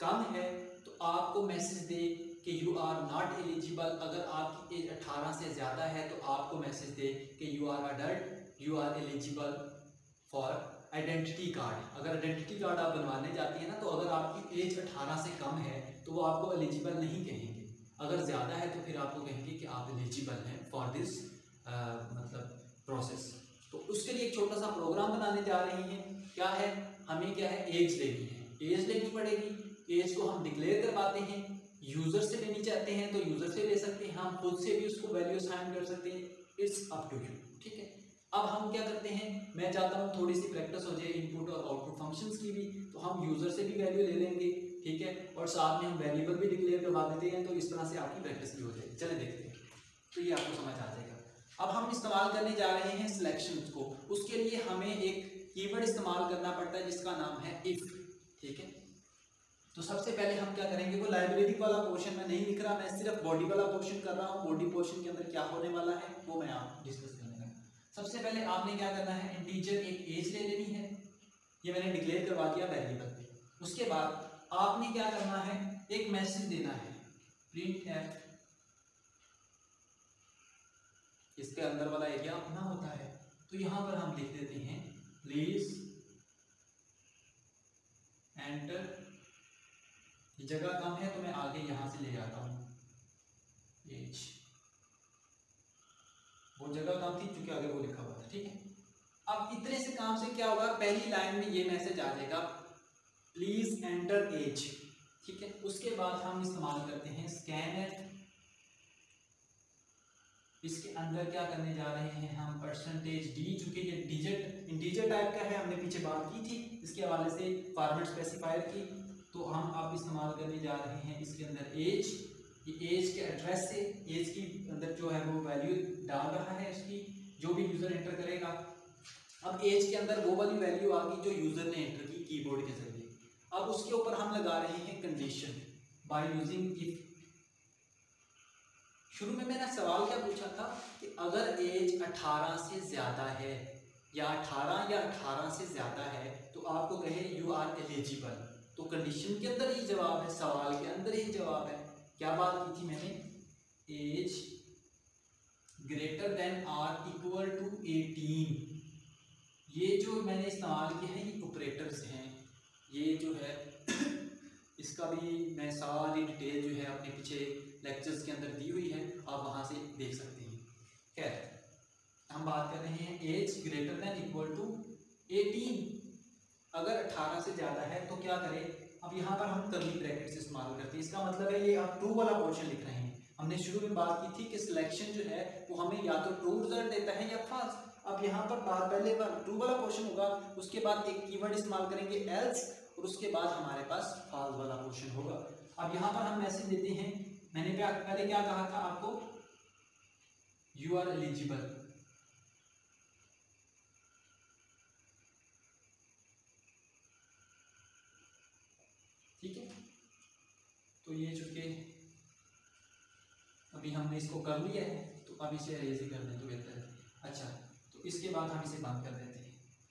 कम है तो आपको मैसेज दे कि यू आर नॉट एलिजिबल अगर आपकी एज 18 से ज़्यादा है तो आपको मैसेज दे कि you are adult you are eligible for identity card अगर आइडेंटिटी कार्ड आप बनवाने जाती हैं ना तो अगर आपकी एज 18 से कम है तो वो आपको एलिजिबल नहीं कहेंगे। अगर ज़्यादा है तो फिर आपको कहेंगे कि आप एलिजिबल हैं फॉर दिस मतलब प्रोसेस तो उसके लिए एक छोटा सा प्रोग्राम बनाने जा रही हैं। क्या है? हमें क्या है? एज लेनी है। एज लेनी पड़ेगी। एज को हम डिक्लेयर करवाते हैं। यूज़र से लेनी चाहते हैं तो यूज़र से ले सकते हैं। हम खुद से भी उसको वैल्यू साइन कर सकते हैं। इट्स अप टू यू ठीक है? अब हम क्या करते हैं? मैं चाहता हूँ थोड़ी सी प्रैक्टिस हो जाए इनपुट और आउटपुट फ़ंक्शंस की भी तो हम यूज़र से भी वैल्यू ले लेंगे, ठीक है? और साथ में हम वेरिएबल भी डिक्लेयर करवा देते हैं तो इस तरह से आपकी प्रैक्टिस भी हो जाएगी। चले देखते हैं। तो ये आपको समझ आ जाएगा। अब हम इस्तेमाल करने जा रहे हैं सिलेक्शन को। उसके लिए हमें एक कीवर्ड इस्तेमाल करना पड़ता है, जिसका नाम है इफ़ ठीक है? तो सबसे पहले हम क्या करेंगे, वो लाइब्रेरी वाला पोर्शन में नहीं लिख रहा, मैं सिर्फ़ बॉडी वाला पोर्शन कर रहा हूँ। बॉडी पोर्शन के अंदर क्या होने वाला है, वो मैं आप डिस्कस सबसे पहले आपने क्या करना है? इंटीजर एक एज ले लेनी है। ये मैंने डिक्लेयर करवा दिया वेरिएबल पे। उसके बाद आपने क्या करना है? एक मैसेज देना है। प्रिंट एफ़ इसके अंदर वाला एरिया अपना होता है। तो यहाँ पर हम लिख देते हैं प्लीज़ एंटर जगह कम है तो मैं आगे यहाँ से ले जाता हूँ। एच वो जगह कम थी क्योंकि आगे वो लिखा हुआ था, ठीक है? अब इतने से काम से क्या होगा? पहली लाइन में ये मैसेज आ जाएगा प्लीज़ एंटर एज ठीक है? उसके बाद हम इस्तेमाल करते हैं स्कैन एट इसके अंदर क्या करने जा रहे हैं हम? परसेंटेज डी चूँकि ये डिजिट इंटीजर टाइप का है, हमने पीछे बात की थी, इसके हवाले से फॉर्मेट स्पेसिफायर की तो हम अब इस्तेमाल करने जा रहे हैं इसके अंदर एज ये एज के एड्रेस से एज की अंदर जो है वो वैल्यू डाल रहा है इसकी, जो भी यूज़र एंटर करेगा। अब एज के अंदर वो वाली वैल्यू आ गई जो यूज़र ने एंटर की कीबोर्ड के ज़रिए। अब उसके ऊपर हम लगा रहे हैं कंडीशन बाय यूजिंग इफ़ शुरू में मैंने सवाल क्या पूछा था कि अगर एज 18 से ज़्यादा है या 18 या 18 से ज़्यादा है तो आपको कहे यू आर एलिजिबल तो कंडीशन के अंदर ही जवाब है, सवाल के अंदर ही जवाब है। क्या बात की थी मैंने? Age greater than or equal to 18 ये जो मैंने इस्तेमाल किया है, ये ऑपरेटर्स हैं। ये जो है, इसका भी मैं सारी डिटेल जो है अपने पीछे लेक्चर्स के अंदर दी हुई है। आप वहाँ से देख सकते हैं। खैर, हम बात कर रहे हैं age greater than equal to 18 अगर 18 से ज़्यादा है तो क्या करें? अब यहाँ पर हम कर्ली ब्रैकेट्स इस्तेमाल करते हैं। इसका मतलब है ये आप ट्रू वाला पोर्शन लिख रहे हैं। हमने शुरू में बात की थी कि सिलेक्शन जो है वो हमें या तो ट्रू रिज़ल्ट देता है या फॉल्स अब यहाँ पर बात पहले बार ट्रू वाला पोर्शन होगा, उसके बाद एक कीवर्ड इस्तेमाल करेंगे एल्स और उसके बाद हमारे पास फॉल्स वाला पोर्शन होगा। अब यहाँ पर हम मैसेज देते हैं। मैंने पहले क्या कहा था आपको? यू आर एलिजिबल ठीक है तो ये चूँकि अभी हमने इसको कर लिया है तो अब इसे अरेज ही कर दें तो बेहतर है। अच्छा तो इसके बाद हम इसे बंद कर देते हैं।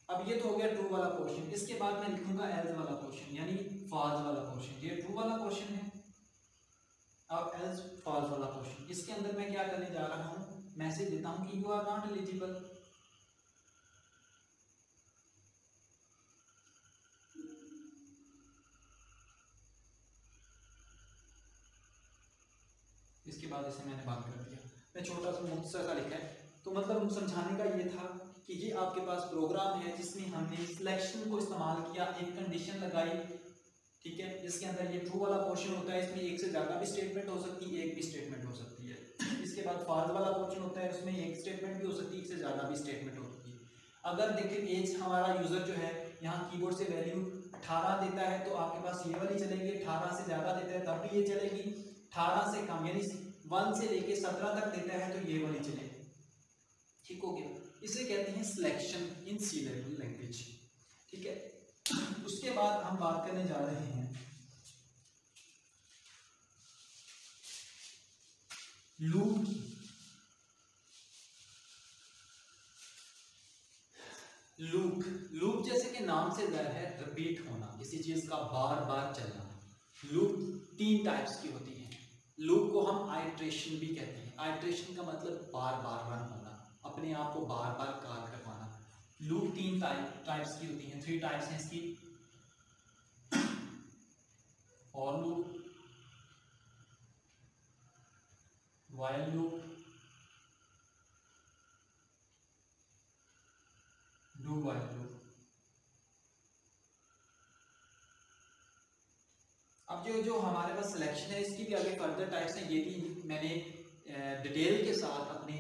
अब ये तो हो गया ट्रू वाला पोर्शन इसके बाद मैं लिखूँगा एल्स वाला पोर्शन यानी फॉल्स वाला पोर्शन ये ट्रू वाला पोर्शन है। अब एल्स फॉल्स वाला पोर्शन इसके अंदर मैं क्या करने जा रहा हूँ? मैसेज देता हूँ कि यू आर नॉट एलिजिबल बाद इसे मैंने बंद कर दिया। मैं छोटा सा मुख्तर सा लिखा है। तो मतलब समझाने का ये था कि ये आपके पास प्रोग्राम है जिसमें हमने सिलेक्शन को इस्तेमाल किया, एक कंडीशन लगाई, ठीक है? इसके अंदर ये ट्रू वाला पोर्शन होता है, इसमें एक से ज़्यादा भी स्टेटमेंट हो सकती है, एक भी स्टेटमेंट हो सकती है। इसके बाद फॉल्स वाला पोर्शन होता है, उसमें एक स्टेटमेंट भी हो सकती है, एक से ज़्यादा भी स्टेटमेंट हो सकती है। अगर देखिए एज हमारा यूज़र जो है, यहाँ कीबोर्ड से वैल्यू 18 देता है तो आपके पास ये वाली चलेगी 18 से ज़्यादा देता है, तब भी ये चलेगी। 18 से कम, यानी वन से लेके सत्रह तक देता है तो ये वाली चलेगी। ठीक हो गया। इसे कहते हैं selection in C level language ठीक है? उसके बाद हम बात करने जा रहे हैं। लूप की। लूप लूप जैसे कि नाम से जर है रिपीट होना। किसी चीज़ का बार बार चलना। लूप तीन टाइप्स की होती है। लूप को हम आइट्रेशन भी कहते हैं। आइट्रेशन का मतलब बार बार रन होना, अपने आप को बार बार कार करवाना। लूप तीन टाइप, टाइप्स की होती हैं। थ्री टाइप्स हैं इसकी। और loop while loop do while loop. अब जो जो हमारे पास सिलेक्शन है, इसकी भी आगे फर्दर टाइप्स हैं। ये भी मैंने डिटेल के साथ अपने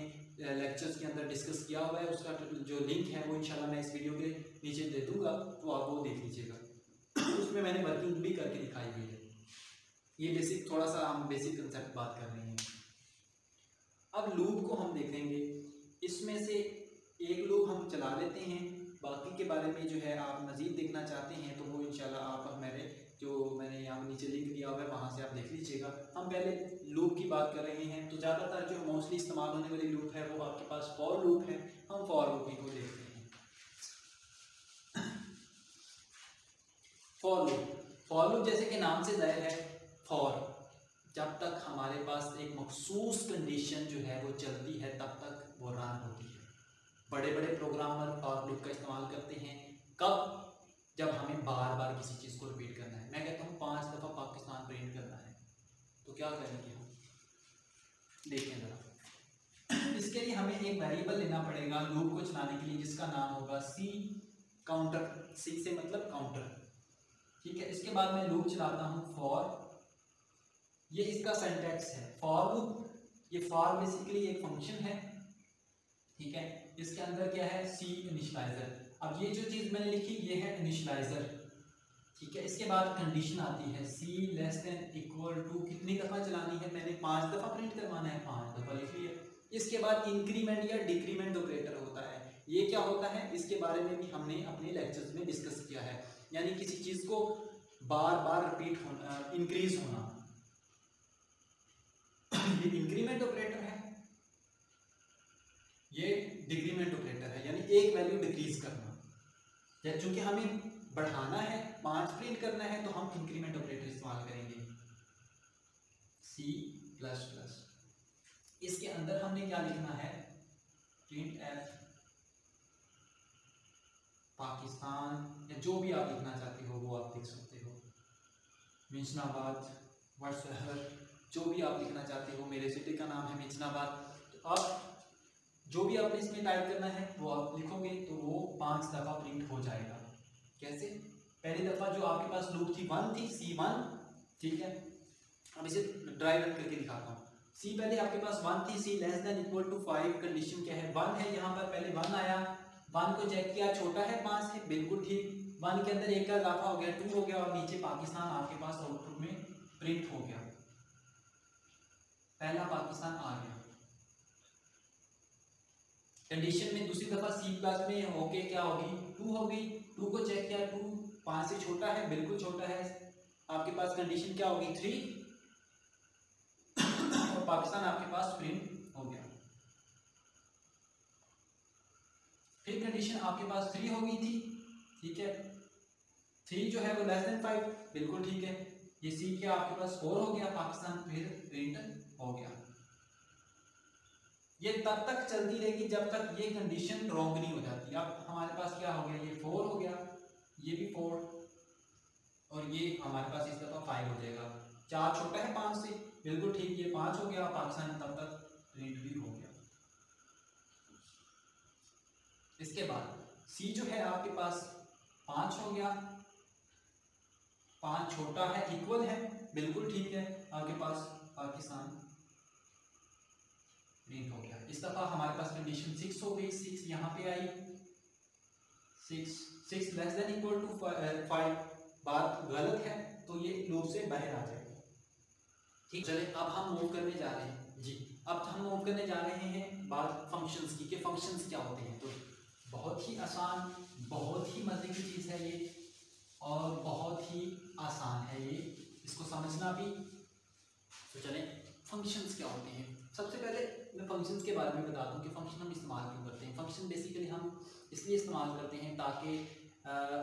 लेक्चर्स के अंदर डिस्कस किया हुआ है। उसका जो लिंक है, वो इंशाल्लाह मैं इस वीडियो के नीचे दे दूँगा। तो आप वो देख लीजिएगा। उसमें मैंने वर्किंग भी करके दिखाई हुई है। ये बेसिक थोड़ा सा हम बेसिक कंसेप्ट बात कर रहे हैं। अब लूप को हम देखेंगे। इसमें से एक लूप हम चला लेते हैं। बाकी के बारे में जो है आप मज़ीद देखना चाहते हैं तो वो इंशाल्लाह आप मेरे जो मैंने यहाँ पर नीचे लिंक दिया हुआ है, वहाँ से आप देख लीजिएगा। हम पहले लूप की बात कर रहे हैं तो ज़्यादातर जो मोस्टली इस्तेमाल होने वाली लूप है, वो आपके पास फॉर लूप है। हम फॉर लूप को देखते हैं। फॉर लूप फॉर लूप जैसे कि नाम से ज़ाहिर है फॉर जब तक हमारे पास एक मखसूस कंडीशन जो है, वो चलती है, तब तक वो रन होती है। बड़े बड़े प्रोग्रामर फॉर लूप का इस्तेमाल करते हैं। कब? जब हमें बार बार किसी चीज़ को रिपीट करना है। मैं कहता हूँ, पाँच दफ़ा पाकिस्तान प्रिंट करना है। तो क्या करेंगे हम? देखें ज़रा। इसके लिए हमें एक वेरिएबल लेना पड़ेगा लूप को चलाने के लिए, जिसका नाम होगा सी काउंटर सी से मतलब काउंटर ठीक है? इसके बाद मैं लूप चलाता हूँ फॉर ये इसका सेंटेक्स है। फॉर लूप ये फॉर बेसिकली एक फ़ंक्शन है। ठीक है? इसके अंदर क्या है? सी इनिशलाइजर अब ये जो चीज़ मैंने लिखी, ये है इनिशलाइजर ठीक है? इसके बाद कंडीशन आती है. C less than equal to कितनी दफ़ा चलानी है? मैंने पाँच दफ़ा प्रिंट करवाना है, पाँच दफ़ा लिख लिया. इसके बाद इंक्रीमेंट या डिक्रीमेंट ऑपरेटर होता है. ये क्या होता है? इसके बारे में भी हमने अपने लेक्चर्स में डिस्कस किया है. यानी किसी चीज़ को बार बार रिपीट होना इंक्रीज होना. ये इंक्रीमेंट ऑपरेटर है. ये डिक्रीमेंट ऑपरेटर है. यानी एक वैल्यू डिक्रीज करना. या चूँकि हमें बढ़ाना है, पाँच प्रिंट करना है तो हम इंक्रीमेंट ऑपरेटर इस्तेमाल करेंगे। प्लस इसके अंदर हमने क्या लिखना है? प्रिंट एफ़ पाकिस्तान, या जो भी आप लिखना चाहते हो, वो आप लिख सकते हो। मिंचनाबाद व्हाट्सएवर जो भी आप लिखना चाहते हो, मेरे सिटी का नाम है मिंचनाबाद तो आप जो भी आपने इसमें टाइप करना है, वो आप लिखोगे तो वो पाँच दफ़ा प्रिंट हो जाएगा। कैसे? पहली दफ़ा जो आपके पास लूप थी वन थी सी वन ठीक है? अब इसे ड्राई रन करके दिखाता हूँ। सी पहले आपके पास वन थी C less than equal to five condition क्या है? वन है, यहाँ पर पहले वन आया। वन को चेक किया, छोटा है, पाँच है, बिल्कुल ठीक। वन के अंदर एक का इजाफा हो गया टू हो गया, और नीचे पाकिस्तान आपके पास आउटपुट में प्रिंट हो गया। पहला पाकिस्तान आ गया। कंडीशन में दूसरी दफ़ा सी प्लस में ओके क्या होगी? टू होगी। टू को चेक किया। टू पाँच से छोटा है, बिल्कुल छोटा है। आपके पास कंडीशन क्या होगी? थ्री और पाकिस्तान आपके पास प्रिंट हो गया। फिर कंडीशन आपके पास थ्री हो गई थी। ठीक है? थ्री जो है वो लेस देन फाइव बिल्कुल ठीक है। ये सी क्या आपके पास फोर हो गया? पाकिस्तान फिर प्रिंट हो गया। ये तब तक चलती रहेगी जब तक ये कंडीशन रॉन्ग नहीं हो जाती। अब हमारे पास क्या हो गया? ये फोर हो गया, ये भी फोर और ये हमारे पास इस दफ़ा फाइव हो जाएगा। चार छोटा है पाँच से। बिल्कुल ठीक, ये पाँच हो गया पाकिस्तान तब तक प्रिंट भी हो गया। इसके बाद सी जो है आपके पास पाँच हो गया। पाँच छोटा है इक्वल है, बिल्कुल ठीक है। आपके पास पाकिस्तान प्रिंट हो। गया इस दफ़ा हमारे पास कंडीशन सिक्स हो गई। सिक्स यहाँ पे आई। Six six less than equal to five बात गलत है तो ये लूप से बाहर आ जाएगा। ठीक चले अब हम मूव करने जा रहे हैं। जी, अब हम मूव करने जा रहे हैं बात फ़ंक्शंस की, कि फ़ंक्शंस क्या होते हैं। तो बहुत ही आसान, बहुत ही मज़े की चीज़ है ये, और बहुत ही आसान है ये। इसको समझना भी। तो चलें फ़ंक्शंस क्या होते हैं? सबसे पहले मैं फ़ंक्शन के बारे में बता दूँ कि फ़ंक्शन हम इस्तेमाल क्यों करते हैं? फ़ंक्शन बेसिकली हम इसलिए इस्तेमाल करते हैं ताकि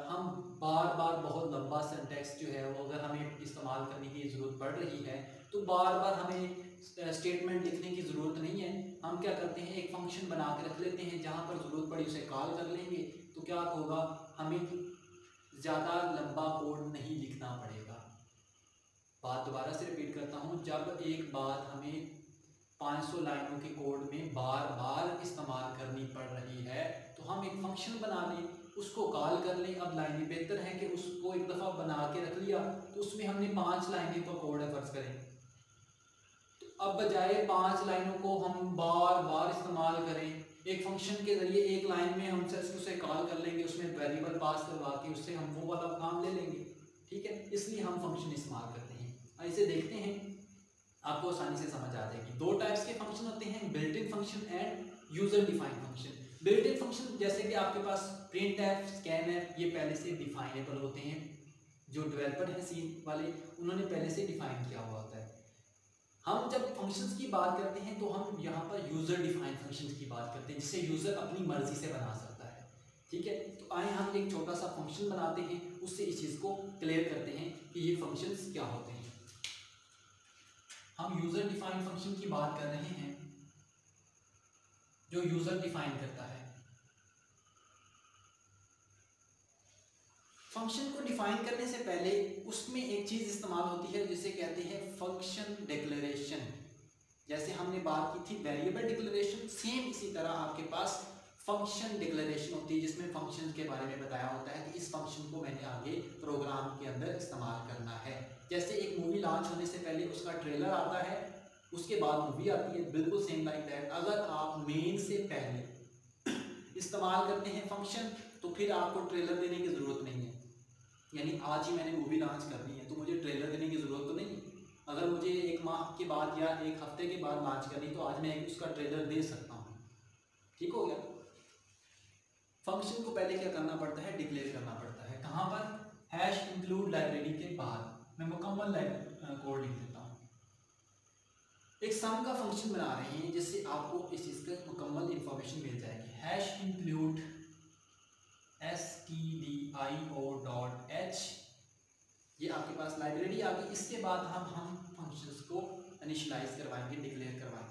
हम बार बार बहुत लंबा सेंटेक्स जो है वो अगर हमें इस्तेमाल करने की ज़रूरत पड़ रही है तो बार बार हमें स्टेटमेंट लिखने की ज़रूरत नहीं है। हम क्या करते हैं, एक फ़ंक्शन बना के रख लेते हैं, जहाँ पर ज़रूरत पड़ी उसे कॉल कर लेंगे तो क्या होगा, हमें ज़्यादा लंबा कोड नहीं लिखना पड़ेगा। बात दोबारा से रिपीट करता हूँ, जब एक बात हमें 500 लाइनों के कोड में बार बार इस्तेमाल करनी पड़ रही है तो हम एक फ़ंक्शन बना लें, उसको कॉल कर लें। अब लाइनें बेहतर है कि उसको एक दफ़ा बना के रख लिया तो उसमें हमने पाँच लाइनें का कोड है फ़र्ज़ करें। तो अब बजाय पाँच लाइनों को हम बार बार इस्तेमाल करें, एक फ़ंक्शन के ज़रिए एक लाइन में हम उसे कॉल कर लेंगे, उसमें वेरिएबल पास करवा के उससे हम वो वाला काम ले लेंगे। ठीक है? इसलिए हम फ़ंक्शन इस्तेमाल करते हैं। इसे देखते हैं। आपको आसानी से समझ आ जाएगी। दो टाइप्स के फ़ंक्शन होते हैं built in function and user defined function built in function जैसे कि आपके पास प्रिंट ऐप स्कैन ऐप ये पहले से डिफाइनेबल होते हैं। जो डेवलपर हैं सी वाले, उन्होंने पहले से डिफाइन किया हुआ होता है। हम जब फ़ंक्शंस की बात करते हैं तो हम यहाँ पर यूज़र डिफाइन फ़ंक्शंस की बात करते हैं, जिसे यूज़र अपनी मर्ज़ी से बना सकता है। ठीक है? तो आए हम एक छोटा सा फ़ंक्शन बनाते हैं, उससे इस चीज़ को क्लियर करते हैं कि ये फ़ंक्शंस क्या होते हैं। हम यूज़र डिफाइन फ़ंक्शन की बात कर रहे हैं, जो यूज़र डिफाइन करता है। फ़ंक्शन को डिफाइन करने से पहले उसमें एक चीज़ इस्तेमाल होती है, जिसे कहते हैं फ़ंक्शन डिक्लेरेशन जैसे हमने बात की थी वेरिएबल डिक्लेरेशन सेम इसी तरह आपके पास फ़ंक्शन डिक्लेरेशन होती है, जिसमें फ़ंक्शन के बारे में बताया होता है कि इस फ़ंक्शन को मैंने आगे प्रोग्राम के अंदर इस्तेमाल करना है। जैसे एक मूवी लॉन्च होने से पहले उसका ट्रेलर आता है, उसके बाद मूवी आती है, बिल्कुल सेम लाइक दैट अगर आप मेन से पहले इस्तेमाल करते हैं फ़ंक्शन तो फिर आपको ट्रेलर देने की ज़रूरत नहीं है। यानी आज ही मैंने मूवी लॉन्च करनी है तो मुझे ट्रेलर देने की ज़रूरत तो नहीं अगर मुझे एक माह के बाद या एक हफ़्ते के बाद लॉन्च करनी तो आज मैं उसका ट्रेलर दे सकता हूँ। ठीक हो गया? फ़ंक्शन को पहले क्या करना पड़ता है? डिक्लेयर करना पड़ता है। कहाँ पर? हैश इंक्लूड लाइब्रेरी के बाद मैं मुकम्मल कोड लिख देता हूँ। एक सम का फ़ंक्शन बना रहे हैं, जिससे आपको इस चीज़ का मुकम्मल इंफॉर्मेशन मिल जाएगी। Hash include S T D I O dot H ये आपके पास लाइब्रेरी आ गई। इसके बाद हम हम फ़ंक्शंस को इनिशलाइज करवाएँगे डिक्लेयर करवाएँगे।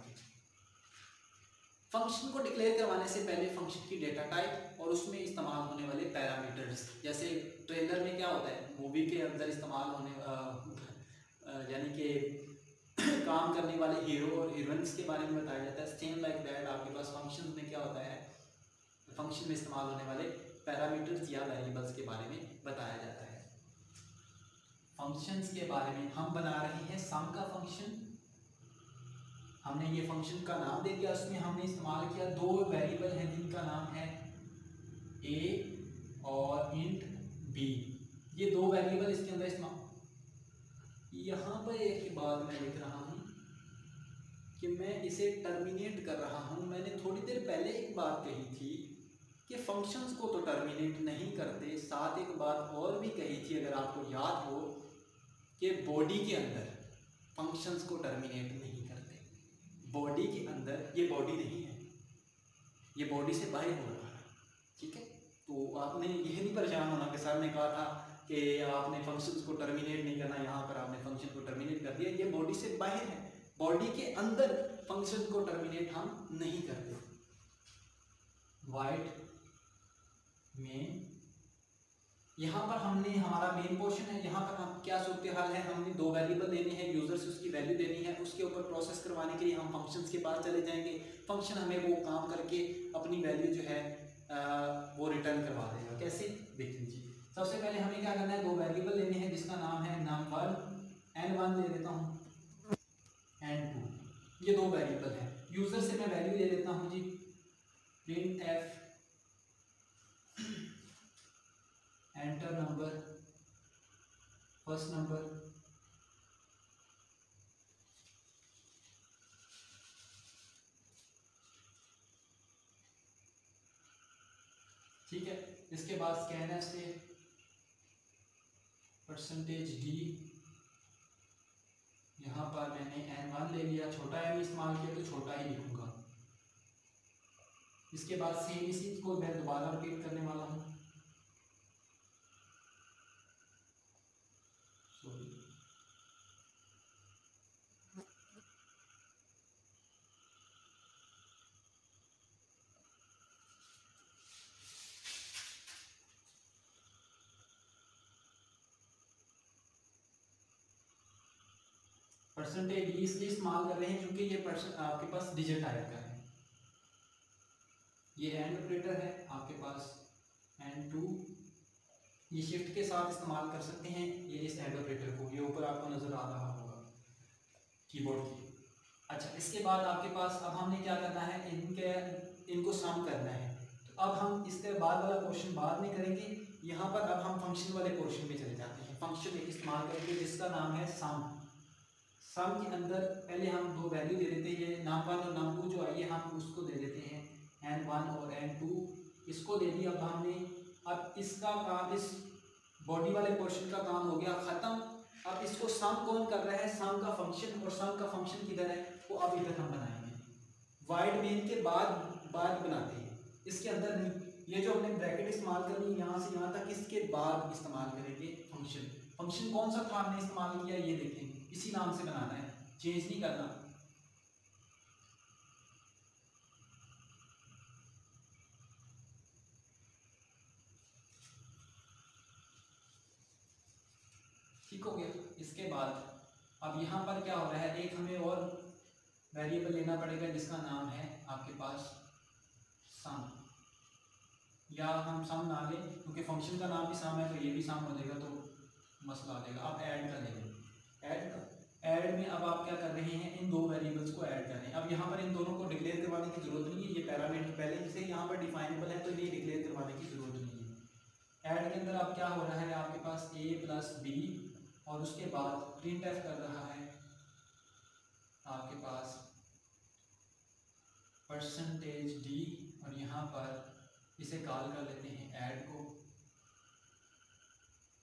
फ़ंक्शन को डिक्लेयर करवाने से पहले फ़ंक्शन की डेटा टाइप और उसमें इस्तेमाल होने वाले पैरामीटर्स जैसे ट्रेलर में क्या होता है? मूवी के अंदर इस्तेमाल होने यानी कि काम करने वाले हीरो और हीरोइंस के बारे में बताया जाता है। सेम लाइक दैट आपके पास फ़ंक्शन में क्या होता है? फ़ंक्शन में इस्तेमाल होने वाले पैरामीटर्स या वेरिएबल्स के बारे में बताया जाता है। फ़ंक्शंस के बारे में हम बना रहे हैं सम का फ़ंक्शन हमने ये फ़ंक्शन का नाम दे दिया, उसमें हमने इस्तेमाल किया दो वेरिएबल हैं जिनका नाम है ए और इंट बी ये दो वेरिएबल इसके अंदर इस्तेमाल यहाँ पर एक ही बात मैं लिख रहा हूँ कि मैं इसे टर्मिनेट कर रहा हूँ। मैंने थोड़ी देर पहले एक बात कही थी कि फ़ंक्शंस को तो टर्मिनेट नहीं करते, साथ एक बात और भी कही थी, अगर आपको याद हो, कि बॉडी के अंदर फ़ंक्शंस को टर्मिनेट नहीं बॉडी के अंदर ये बॉडी नहीं है। ये बॉडी से बाहर हो रहा है। ठीक है? तो आपने यह नहीं परेशान होना कि सर ने कहा था कि आपने फ़ंक्शंस को टर्मिनेट नहीं करना, यहाँ पर आपने फ़ंक्शन को टर्मिनेट कर दिया। ये बॉडी से बाहर है। बॉडी के अंदर फ़ंक्शन को टर्मिनेट हम नहीं करते। वाइट में यहाँ पर हमने हमारा मेन पोर्शन है यहाँ पर हम क्या सूरत हाल है हमने दो वेरिएबल देने हैं यूज़र से उसकी वैल्यू देनी है उसके ऊपर प्रोसेस करवाने के लिए हम फ़ंक्शंस के पास चले जाएँगे। फ़ंक्शन हमें वो काम करके अपनी वैल्यू जो है आ, वो रिटर्न करवा देगा। कैसे? देख लीजिए सबसे पहले हमें क्या करना है? दो वेरिएबल लेने हैं जिसका नाम है नाम वन एन वन ले देता हूँ। एन टू ये दो वेरिएबल है। यूज़र से मैं वैल्यू ले लेता हूँ जी। Printf enter number. First number. ठीक है? इसके बाद स्कैनर से परसेंटेज डी यहाँ पर मैंने एन वन ले लिया। छोटा एम इस्तेमाल किया तो छोटा ही लिखूँगा। इसके बाद सेम इसी को मैं दोबारा रिपीट करने वाला हूँ। परसेंटेज इसलिए इस्तेमाल कर रहे हैं क्योंकि ये आपके पास डिजिट है। ये एंड ऑपरेटर है, आपके पास एंड टू ये शिफ्ट के साथ इस्तेमाल कर सकते हैं, ये इस एंड ऑपरेटर को, ये ऊपर आपको नज़र आ रहा होगा कीबोर्ड की। अच्छा इसके बाद आपके पास अब हमने क्या करना है, इनके, इनको सम करना है। तो अब हम इसके बाद वाला पोर्शन बाद में करेंगे, यहाँ पर अब हम फ़ंक्शन वाले पोर्शन में चले जाते हैं। फ़ंक्शन इस्तेमाल करेंगे, जिसका नाम है सम सम के अंदर पहले हम दो वैल्यू दे देते हैं नाम वन और नाम टू जो आइए हम उसको दे देते हैं एन वन और एन टू इसको दे दिया अब हमने। अब इसका काम, इस बॉडी वाले पोर्शन का काम हो गया, ख़त्म। अब इसको सम कौन कर रहा है? सम का फ़ंक्शन और सम का फ़ंक्शन किधर है? वो अब इधर हम बनाएँगे। वाइड मेन के बाद बाद बनाते हैं। इसके अंदर ये जो हमने ब्रैकेट इस्तेमाल करनी है यहाँ से यहाँ तक इसके बाद इस्तेमाल करेंगे फ़ंक्शन फ़ंक्शन कौन सा था हमने इस्तेमाल किया, ये देखें। इसी नाम से बनाना है। चेंज नहीं करना। ठीक हो गया। इसके बाद अब यहाँ पर क्या हो रहा है? एक हमें और वेरिएबल लेना पड़ेगा जिसका नाम है आपके पास सम या हम सम ना लें, क्योंकि फ़ंक्शन का नाम भी सम है तो ये भी सम हो जाएगा तो मसला आ जाएगा। आप ऐड कर लेंगे। ऐड ऐड में अब आप क्या कर रहे हैं? इन दो वेरिएबल्स को ऐड कर रहे हैं। अब यहाँ पर इन दोनों को डिक्लेयर करवाने की ज़रूरत नहीं है। ये पैरामीटर पहले से यहाँ पर डिफाइनेबल है तो ये डिक्लेयर करवाने की ज़रूरत नहीं है। ऐड के अंदर अब क्या हो रहा है? आपके पास ए प्लस बी और उसके बाद प्रिंट एफ़ कर रहा है। आपके पास परसेंटेज डी और यहाँ पर इसे कॉल कर लेते हैं ऐड को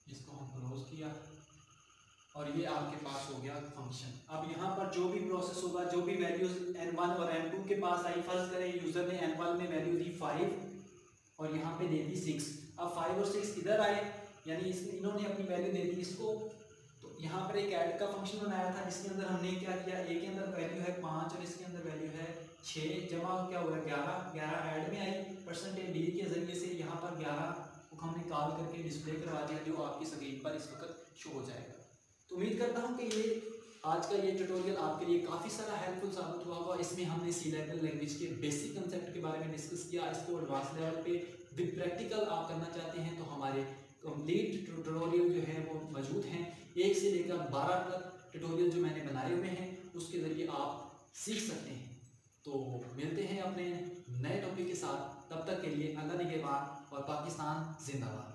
इसको हम क्लोज किया। और ये आपके पास हो गया फ़ंक्शन अब यहाँ पर जो भी प्रोसेस होगा, जो भी वैल्यूज़ एन वन और एन टू के पास आई फ़र्स्ट करें यूज़र ने एन वन में वैल्यू दी फाइव और यहाँ पे दे दी सिक्स अब फाइव और सिक्स इधर आए, यानी इस इन्होंने अपनी वैल्यू दे दी इसको. तो यहाँ पर एक ऐड का फ़ंक्शन बनाया था जिसके अंदर हमने क्या किया? ए के अंदर वैल्यू है पाँच और इसके अंदर वैल्यू है छः. जमा क्या हुआ? ग्यारह. ग्यारह ऐड में आई. परसेंटेज डी के ज़रिए से यहाँ पर ग्यारह को हमने कॉल करके डिस्प्ले करवा दिया, जो आपकी स्क्रीन पर इस वक्त शो हो जाएगा. उम्मीद करता हूँ कि ये आज का ये ट्यूटोरियल आपके लिए काफ़ी सारा हेल्पफुल साबित हुआ होगा। इसमें हमने सी लेवल लैंग्वेज के बेसिक कंसेप्ट के बारे में डिस्कस किया। इसको एडवांस लेवल पे विद प्रैक्टिकल आप करना चाहते हैं तो हमारे कंप्लीट ट्यूटोरियल जो है वो मौजूद हैं। एक से लेकर बारह तक ट्यूटोरियल जो मैंने बनाए हुए हैं, उसके ज़रिए आप सीख सकते हैं। तो मिलते हैं अपने नए टॉपिक के साथ। तब तक के लिए अल्लाह निगेबान और पाकिस्तान जिंदाबाद।